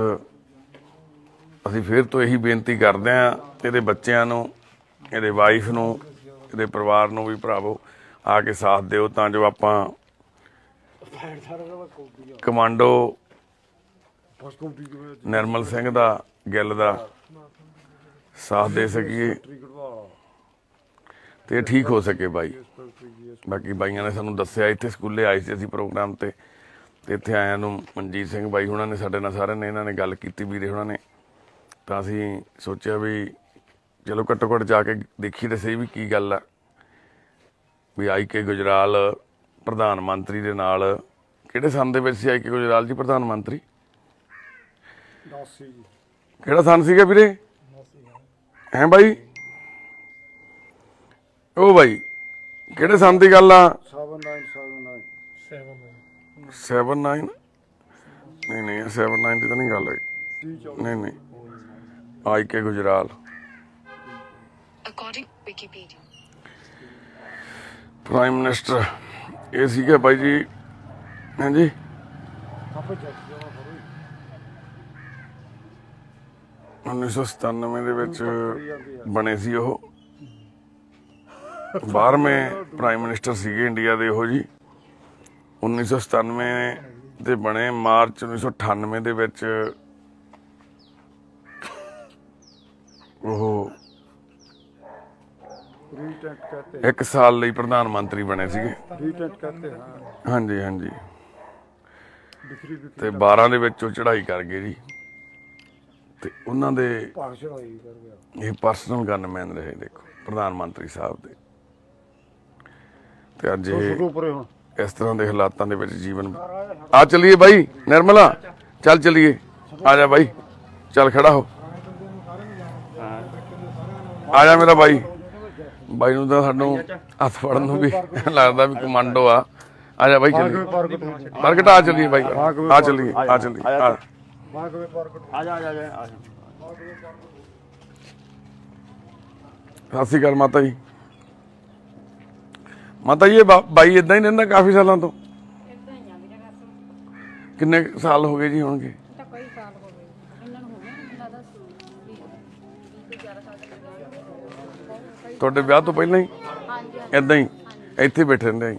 ਅਸੀਂ ਫਿਰ ਤੋਂ ਇਹੀ ਬੇਨਤੀ ਕਰਦੇ ਆਂ, ਇਹਦੇ ਬੱਚਿਆਂ ਨੂੰ, ਇਹਦੇ ਵਾਈਫ ਨੂੰ, ਇਹਦੇ ਪਰਿਵਾਰ ਨੂੰ ਵੀ ਭਰਾਵੋ। ਆ ਕੇ ਸਾਥ ਦਿਓ ਤਾਂ ਜੋ ਆਪਾਂ ਕਮਾਂਡੋ ਫਸਟ ਨਿਰਮਲ ਸਿੰਘ ਦਾ ਗਿੱਲ ਦਾ ਸਾਥ ਦੇ ਸਕੀਏ ਤੇ ਇਹ ਠੀਕ ਹੋ ਸਕੇ ਬਾਈ। ਬਾਕੀ ਬਾਈਆਂ ਨੇ ਸਾਨੂੰ ਦੱਸਿਆ, ਇੱਥੇ ਸਕੂਲੇ ਆਏ ਸੀ ਅਸੀਂ ਪ੍ਰੋਗਰਾਮ ਤੇ ਤੇ ਇੱਥੇ ਆਇਆਂ ਨੂੰ ਮਨਜੀਤ ਸਿੰਘ ਬਾਈ ਹੁਣਾਂ ਨੇ ਸਾਡੇ ਨਾਲ ਸਾਰਿਆਂ ਨੇ ਇਹਨਾਂ ਨੇ ਗੱਲ ਕੀਤੀ, ਵੀਰੇ ਉਹਨਾਂ ਨੇ। ਤਾਂ ਅਸੀਂ ਸੋਚਿਆ ਵੀ ਚਲੋ ਘੱਟੋ ਘੱਟ ਜਾ ਕੇ ਦੇਖੀ ਤੇ ਸਹੀ ਵੀ ਕੀ ਗੱਲ ਆ। ਵੀ ਆਈ ਕੇ ਗੁਜਰਾਲ ਪ੍ਰਧਾਨ ਮੰਤਰੀ ਦੇ ਨਾਲ ਕਿਹੜੇ ਸੰਨ ਦੇ ਵਿੱਚ ਸੀ ਆਈ ਕੇ ਗੁਜਰਾਲ ਜੀ ਪ੍ਰਧਾਨ ਮੰਤਰੀ? 10 ਸੀ ਜੀ। ਕਿਹੜਾ ਸੰਨ ਸੀਗਾ ਵੀਰੇ? ਹੈ ਬਾਈ? ਉਹ ਬਾਈ ਕਿਹੜੇ ਸੰਨ ਦੀ ਗੱਲ ਆ? 7979 79 ਨਹੀਂ ਨਹੀਂ 79 ਦੀ ਤਾਂ ਨਹੀਂ ਗੱਲ ਹੋਈ। ਨਹੀਂ ਨਹੀਂ। I K Gujral. To Wikipedia. Prime minister ਇਹ ਸੀਗਾ ਬਾਈ ਜੀ, ਹਾਂਜੀ? ਆਪੇ ਸੌ ਜਾਣਾ 1997 ਦੇ ਵਿੱਚ ਬਣੇ ਸੀ ਉਹ। 12ਵੇਂ ਪ੍ਰਾਈਮ ਮਿਨਿਸਟਰ ਸੀਗੇ ਇੰਡੀਆ ਦੇ ਉਹ ਜੀ। 1997 ਦੇ ਬਣੇ, ਮਾਰਚ 1998 ਦੇ ਵਿੱਚ ਉਹ ਰੀਟੈਂਟ ਕਹਤੇ ਇੱਕ ਸਾਲ ਲਈ ਪ੍ਰਧਾਨ ਮੰਤਰੀ ਬਣੇ ਸੀਗੇ। ਰੀਟੈਂਟ ਕਹਤੇ ਹਾਂ। ਹਾਂਜੀ ਹਾਂਜੀ। ਤੇ 12 ਦੇ ਵਿੱਚ ਉਹ ਚੜ੍ਹਾਈ ਕਰ ਗਏ ਜੀ। ਤੇ ਉਹਨਾਂ ਦੇ ਇਹ ਪਰਸਨਲ ਗਨਮੈਨ ਰਹੇ ਦੇਖੋ ਪ੍ਰਧਾਨ ਮੰਤਰੀ ਸਾਹਿਬ ਦੇ। ਤੇ ਅੱਜ ਇਹ ਛੋਟੋ ਪਰੇ ਹੁਣ। ਇਸ ਤਰ੍ਹਾਂ ਦੇ ਹਾਲਾਤਾਂ ਦੇ ਵਿੱਚ ਜੀਵਨ ਆ ਚਲਿਏ ਬਾਈ ਨਿਰਮਲਾ ਚੱਲ ਚਲਿਏ। ਆ ਜਾ ਬਾਈ ਚੱਲ ਖੜਾ ਹੋ। ਆ ਜਾ ਮੇਰਾ ਬਾਈ। ਬਾਈ ਨੂੰ ਤਾਂ ਸਾਨੂੰ ਹੱਥ ਫੜਨ ਨੂੰ ਵੀ ਲੱਗਦਾ ਵੀ ਕਮਾਂਡੋ ਆ। ਆ ਜਾ ਬਾਈ ਹੋਣ ਮਾਰਕੀਟ ਆ ਚਲਿਏ ਬਾਈ। ਆ ਚਲਿਏ ਆ ਚਲਿਏ। ਆ ਆ। ਜਾ ਆ ਜਾ ਆ ਜਾ। ਸਤਿ ਸ਼੍ਰੀ ਅਕਾਲ ਮਾਤਾ ਜੀ। ਮਾਤਾ ਜੀ ਬਾਈ ਇਦਾਂ ਹੀ ਰਹਿੰਦਾ ਕਾਫੀ ਸਾਲਾਂ ਤੋਂ? ਕਿੰਨੇ ਸਾਲ ਹੋ ਗਏ ਜੀ ਹੋਣਗੇ? ਤੁਹਾਡੇ ਵਿਆਹ ਤੋਂ ਪਹਿਲਾਂ ਹੀ? ਇਦਾਂ ਹੀ? ਇੱਥੇ ਬੈਠੇ ਰਹਿੰਦੇ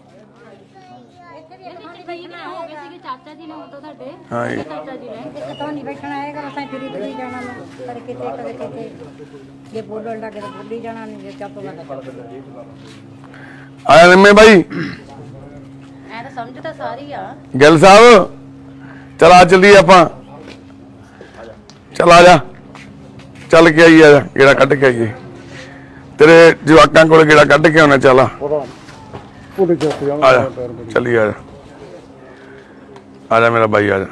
ਦਿਨ ਹੋ ਗਏ ਸੀਗੇ ਚਾਚਾ ਜੀ ਨੇ ਉਦੋਂ ਤੁਹਾਡੇ। ਹਾਂ ਜੀ। ਚਾਚਾ ਜੀ ਨੇ ਕਿਤੋਂ ਨਹੀਂ ਬੈਠਣਾ ਹੈਗਾ ਅਸਾਂ ਫਿਰੀ ਫਿਰੀ ਜਾਣਾ। ਕਦੇ ਕਿਤੇ ਕਦੇ ਕਿਤੇ। ਜੇ ਬੋਲਣ ਲੱਗੇ ਤਾਂ ਬੋਲੀ ਜਾਣਾ ਨਹੀਂ ਜੇ ਚੱਪ ਲੱਗ ਆਇਆ ਨਿੰਮੇ ਬਾਈ? ਐ ਤਾਂ ਸਮਝ ਤਾਂ ਸਾਰੀ ਆ। ਗਿੱਲ ਸਾਹਿਬ ਚਲ ਆ ਚੱਲੀਏ ਆਪਾਂ। ਚਲ ਆ ਜਾ। ਚੱਲ ਕੇ ਆਈਏ ਆ ਜਾ ਕਿਹੜਾ ਕੱਢ ਕੇ ਆਈਏ। ਤੇਰੇ ਜਵਾਕਾਂ ਕੋਲ ਕਿਹੜਾ ਕੱਢ ਕੇ ਆਉਣਾ ਚੱਲ ਆ। ਉਹਦਾ ਜਾ ਚੱਲੀ ਆ ਜਾ। ਆ ਜਾ ਮੇਰਾ ਬਾਈ ਆ ਜਾ।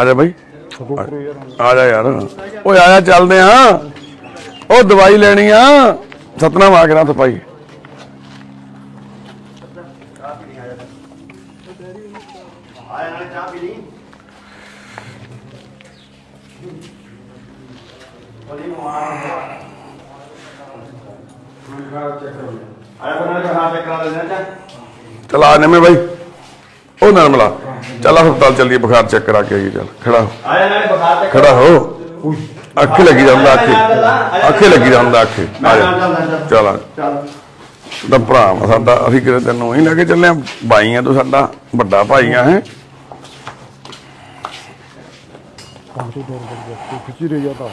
ਆ ਜਾ ਬਾਈ। ਆ ਜਾ ਯਾਰ। ਓਏ ਆ ਜਾ ਚੱਲਦੇ ਆ। ਉਹ ਦਵਾਈ ਲੈਣੀ ਆ। ਸਤਨਾਮ ਆ ਕੇ ਨਾ ਭਾਈ ਚਲਾ ਨਿੰਮੇ ਬਾਈ। ਉਹ ਨਾਲ ਮਿਲਾ। ਚੱਲ ਹਸਪਤਾਲ ਚੱਲੀਏ ਬੁਖਾਰ ਚੈੱਕ ਕਰਾ ਕੇ ਆਈਏ ਚੱਲ। ਖੜਾ ਹੋ। ਆਇਆ ਨਾਲੇ ਬੁਖਾਰ ਤੇ ਖੜਾ ਹੋ। ਅੱਖੇ ਲੱਗੀ ਜਾਂਦਾ ਅੱਖੇ। ਅੱਖੇ ਲੱਗੀ ਜਾਂਦਾ ਅੱਖੇ। ਆ ਜਾ। ਚੱਲ ਦਾ ਭਰਾ ਸਾਡਾ। ਅਸੀਂ ਕਿਤੇ ਤੈਨੂੰ ਹੀ ਲੈ ਕੇ ਚੱਲੇ ਆ। ਬਾਈ ਆ ਤੂੰ ਸਾਡਾ। ਵੱਡਾ ਭਾਈ ਆ ਹੈ। ਖਿੱਚੀ ਰਹੀ ਜਾਂਦਾ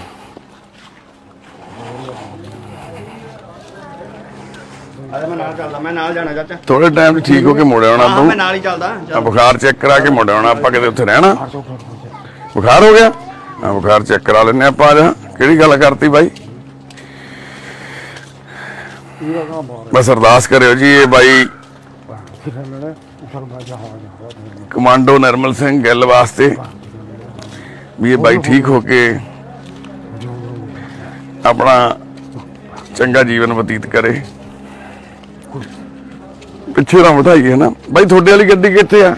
ਆਇਆ ਮੈਂ ਨਾਲ ਚੱਲਦਾ ਮੈਂ ਨਾਲ ਜਾਣਾ ਚਾਚਾ। ਥੋੜੇ ਟਾਈਮ 'ਚ ਠੀਕ ਹੋ ਕੇ ਮੁੜ ਆਉਣਾ ਹਾਂ ਤੂੰ ਮੈਂ ਨਾਲ ਹੀ ਚੱਲਦਾ ਆ ਬੁਖਾਰ ਚੈੱਕ ਕਰਾ ਕੇ ਮੁੜ ਆਉਣਾ ਆਪਾਂ ਕਿਤੇ ਉੱਥੇ ਰਹਿਣਾ। ਬੁਖਾਰ ਹੋ ਗਿਆ? ਬੁਖਾਰ ਚੈੱਕ ਕਰਾ ਲੈਨੇ ਆਪਾਂ ਆ ਜਾ ਕਿਹੜੀ ਗੱਲ ਕਰਤੀ ਬਾਈ? ਬਸ ਅਰਦਾਸ ਕਰਿਓ ਜੀ ਇਹ ਬਾਈ ਕਮਾਂਡੋ ਨਰਮਲ ਸਿੰਘ ਗਿੱਲ ਵਾਸਤੇ ਵੀ ਇਹ ਬਾਈ ਠੀਕ ਹੋ ਕੇ ਆਪਣਾ ਚੰਗਾ ਜੀਵਨ ਬਤੀਤ ਕਰੇ। ਪਿੱਛੇ ਨਾ ਬਿਠਾਈਏ ਨਾ। ਬਾਈ ਤੁਹਾਡੇ ਵਾਲੀ ਗੱਡੀ ਕਿੱਥੇ ਆ?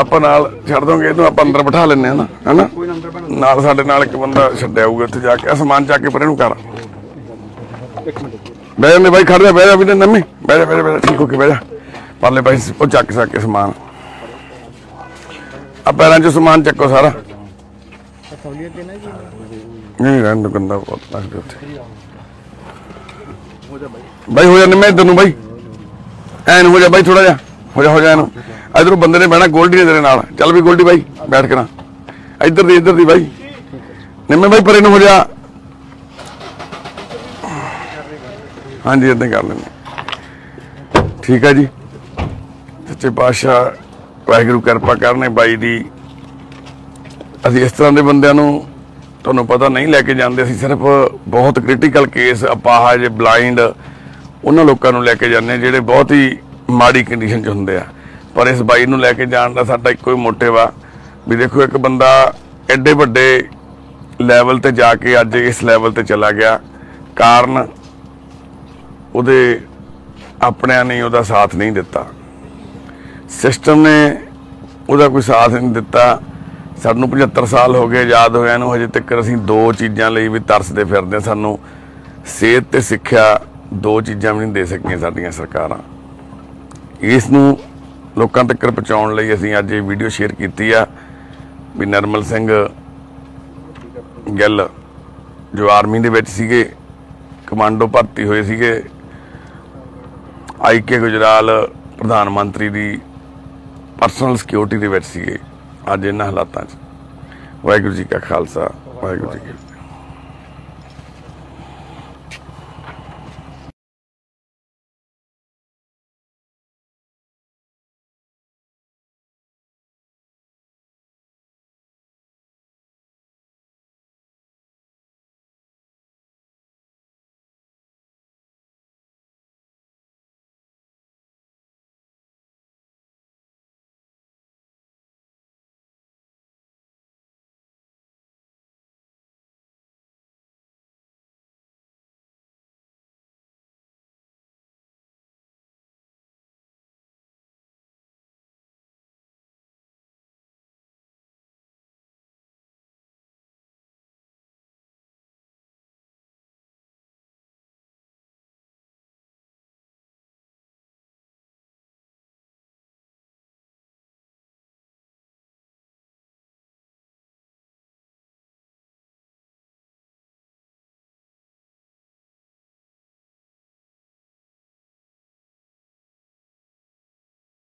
ਆਪਾਂ ਨਾਲ ਛੱਡ ਦੋਗੇ ਇਹਨੂੰ ਆਪਾਂ ਅੰਦਰ ਬਿਠਾ ਲੈਣੇ ਆ ਨਾ ਹਨਾ? ਨਾਲ ਸਾਡੇ ਨਾਲ ਇੱਕ ਬੰਦਾ ਛੱਡਿਆ ਹੋਊਗਾ ਉੱਥੇ ਜਾ ਕੇ। ਆਹ ਚੱਕ ਕੇ ਪਰੇ ਨੂੰ ਕਰ। ਬਹਿ ਜਾਂਦੇ ਬਾਈ ਖੜ ਜਾ ਬਹਿ ਜਾ ਵੀ ਨੰਮੀ। ਬਹਿ ਜਾ ਬਹਿ ਜਾ, ਠੀਕ ਹੋ ਕੇ ਬਹਿ ਜਾ। ਪਰਲੇ ਪਾਸੇ ਉਹ ਚੱਕ ਸਕੇ ਸਮਾਨ। ਆ ਪੈਰਾਂ 'ਚ ਸਮਾਨ ਚੱਕੋ ਸਾਰਾ। ਨਹੀਂ ਰਹਿਣ ਦੋ ਗੰਦਾ ਬਹੁਤ ਲੱਗਦਾ ਉੱਥੇ। ਬਾਈ ਹੋ ਜਾ ਨਿੰਮੇ ਇੱਧਰ ਬਾਈ। ਐਨ ਹੋ ਜਾ ਬਾਈ ਥੋੜਾ ਜਾ ਹੋ ਜਾ ਹੋ ਜਾ ਇਹਨੂੰ ਇਧਰੋਂ ਬੰਦੇ ਨੇ ਬਹਿਣਾ, ਗੋਲਡੀ ਨੇ ਤੇਰੇ ਨਾਲ। ਚੱਲ ਵੀ ਗੋਲਡੀ ਬਾਈ, ਬੈਠ ਕੇ ਨਾ। ਇੱਧਰ ਦੀ ਇੱਧਰ ਦੀ ਬਾਈ। ਨਿੰਮੇ ਬਾਈ, ਪਰੇ ਨੂੰ ਹੋ ਜਾ। ਹਾਂਜੀ, ਇਦਾਂ ਕਰ ਲੈਂਦੇ ਠੀਕ ਆ ਜੀ। ਸੱਚੇ ਪਾਤਸ਼ਾਹ, ਵਾਹਿਗੁਰੂ ਕਿਰਪਾ ਕਰਨੇ ਬਾਈ ਦੀ। ਅਸੀਂ ਇਸ ਤਰ੍ਹਾਂ ਦੇ ਬੰਦਿਆਂ ਨੂੰ ਤੁਹਾਨੂੰ ਪਤਾ ਨਹੀਂ ਲੈ ਕੇ ਜਾਂਦੇ। ਅਸੀਂ ਸਿਰਫ ਬਹੁਤ ਕ੍ਰਿਟੀਕਲ ਕੇਸ ਅਪਾਹਜ ਬਲਾਈਂਡ ਉਹਨਾਂ ਲੋਕਾਂ ਨੂੰ ਲੈ ਕੇ ਜਾਂਦੇ ਹਾਂ, ਜਿਹੜੇ ਬਹੁਤ ਹੀ ਮਾੜੀ ਕੰਡੀਸ਼ਨ 'ਚ ਹੁੰਦੇ ਆ। ਪਰ ਇਸ ਬਾਈ ਨੂੰ ਲੈ ਕੇ ਜਾਣ ਦਾ ਸਾਡਾ ਇੱਕੋ ਹੀ ਮੋਟਿਵ ਆ ਵੀ ਦੇਖੋ, ਇੱਕ ਬੰਦਾ ਐਡੇ ਵੱਡੇ ਲੈਵਲ ਤੇ ਜਾ ਕੇ ਅੱਜ ਇਸ ਲੈਵਲ ਤੇ ਚਲਾ ਗਿਆ। ਕਾਰਨ ਉਹਦੇ ਆਪਣਿਆਂ ਨੇ ਉਹਦਾ ਸਾਥ ਨਹੀਂ ਦਿੱਤਾ। ਸਿਸਟਮ ਨੇ ਉਹਦਾ ਕੋਈ ਸਾਥ ਨਹੀਂ ਦਿੱਤਾ। ਸਾਨੂੰ 75 ਸਾਲ ਹੋ ਗਏ ਆਜ਼ਾਦ ਹੋਇਆਂ ਨੂੰ, ਹਜੇ ਤੱਕ ਅਸੀਂ ਦੋ ਚੀਜ਼ਾਂ ਲਈ ਵੀ ਤਰਸਦੇ ਫਿਰਦੇ ਹਾਂ। ਸਾਨੂੰ ਸਿਹਤ ਤੇ ਸਿੱਖਿਆ ਦੋ ਚੀਜ਼ਾਂ ਵੀ ਨਹੀਂ ਦੇ ਸਕੀਆਂ ਸਾਡੀਆਂ ਸਰਕਾਰਾਂ। ਇਸ ਨੂੰ ਲੋਕਾਂ ਤੱਕ ਪਹੁੰਚਾਉਣ ਲਈ ਅਸੀਂ ਅੱਜ ਇਹ ਵੀਡੀਓ ਸ਼ੇਅਰ ਕੀਤੀ ਆ ਵੀ ਨਰਮਲ ਸਿੰਘ ਗਿੱਲ, ਜੋ ਆਰਮੀ ਦੇ ਵਿੱਚ ਸੀਗੇ, ਕਮਾਂਡੋ ਭਰਤੀ ਹੋਏ ਸੀਗੇ ਆਈਕੇ ਗੁਜਰਾਲ ਪ੍ਰਧਾਨ ਮੰਤਰੀ ਦੀ ਪਰਸਨਲ ਸਿਕਿਉਰਿਟੀ ਦੇ ਵਿੱਚ ਸੀਗੇ ਅੱਜ ਇਹਨਾਂ ਹਾਲਾਤਾਂ 'ਚ। ਵਾਹਿਗੁਰੂ ਜੀ ਕਾ ਖਾਲਸਾ, ਵਾਹਿਗੁਰੂ ਜੀ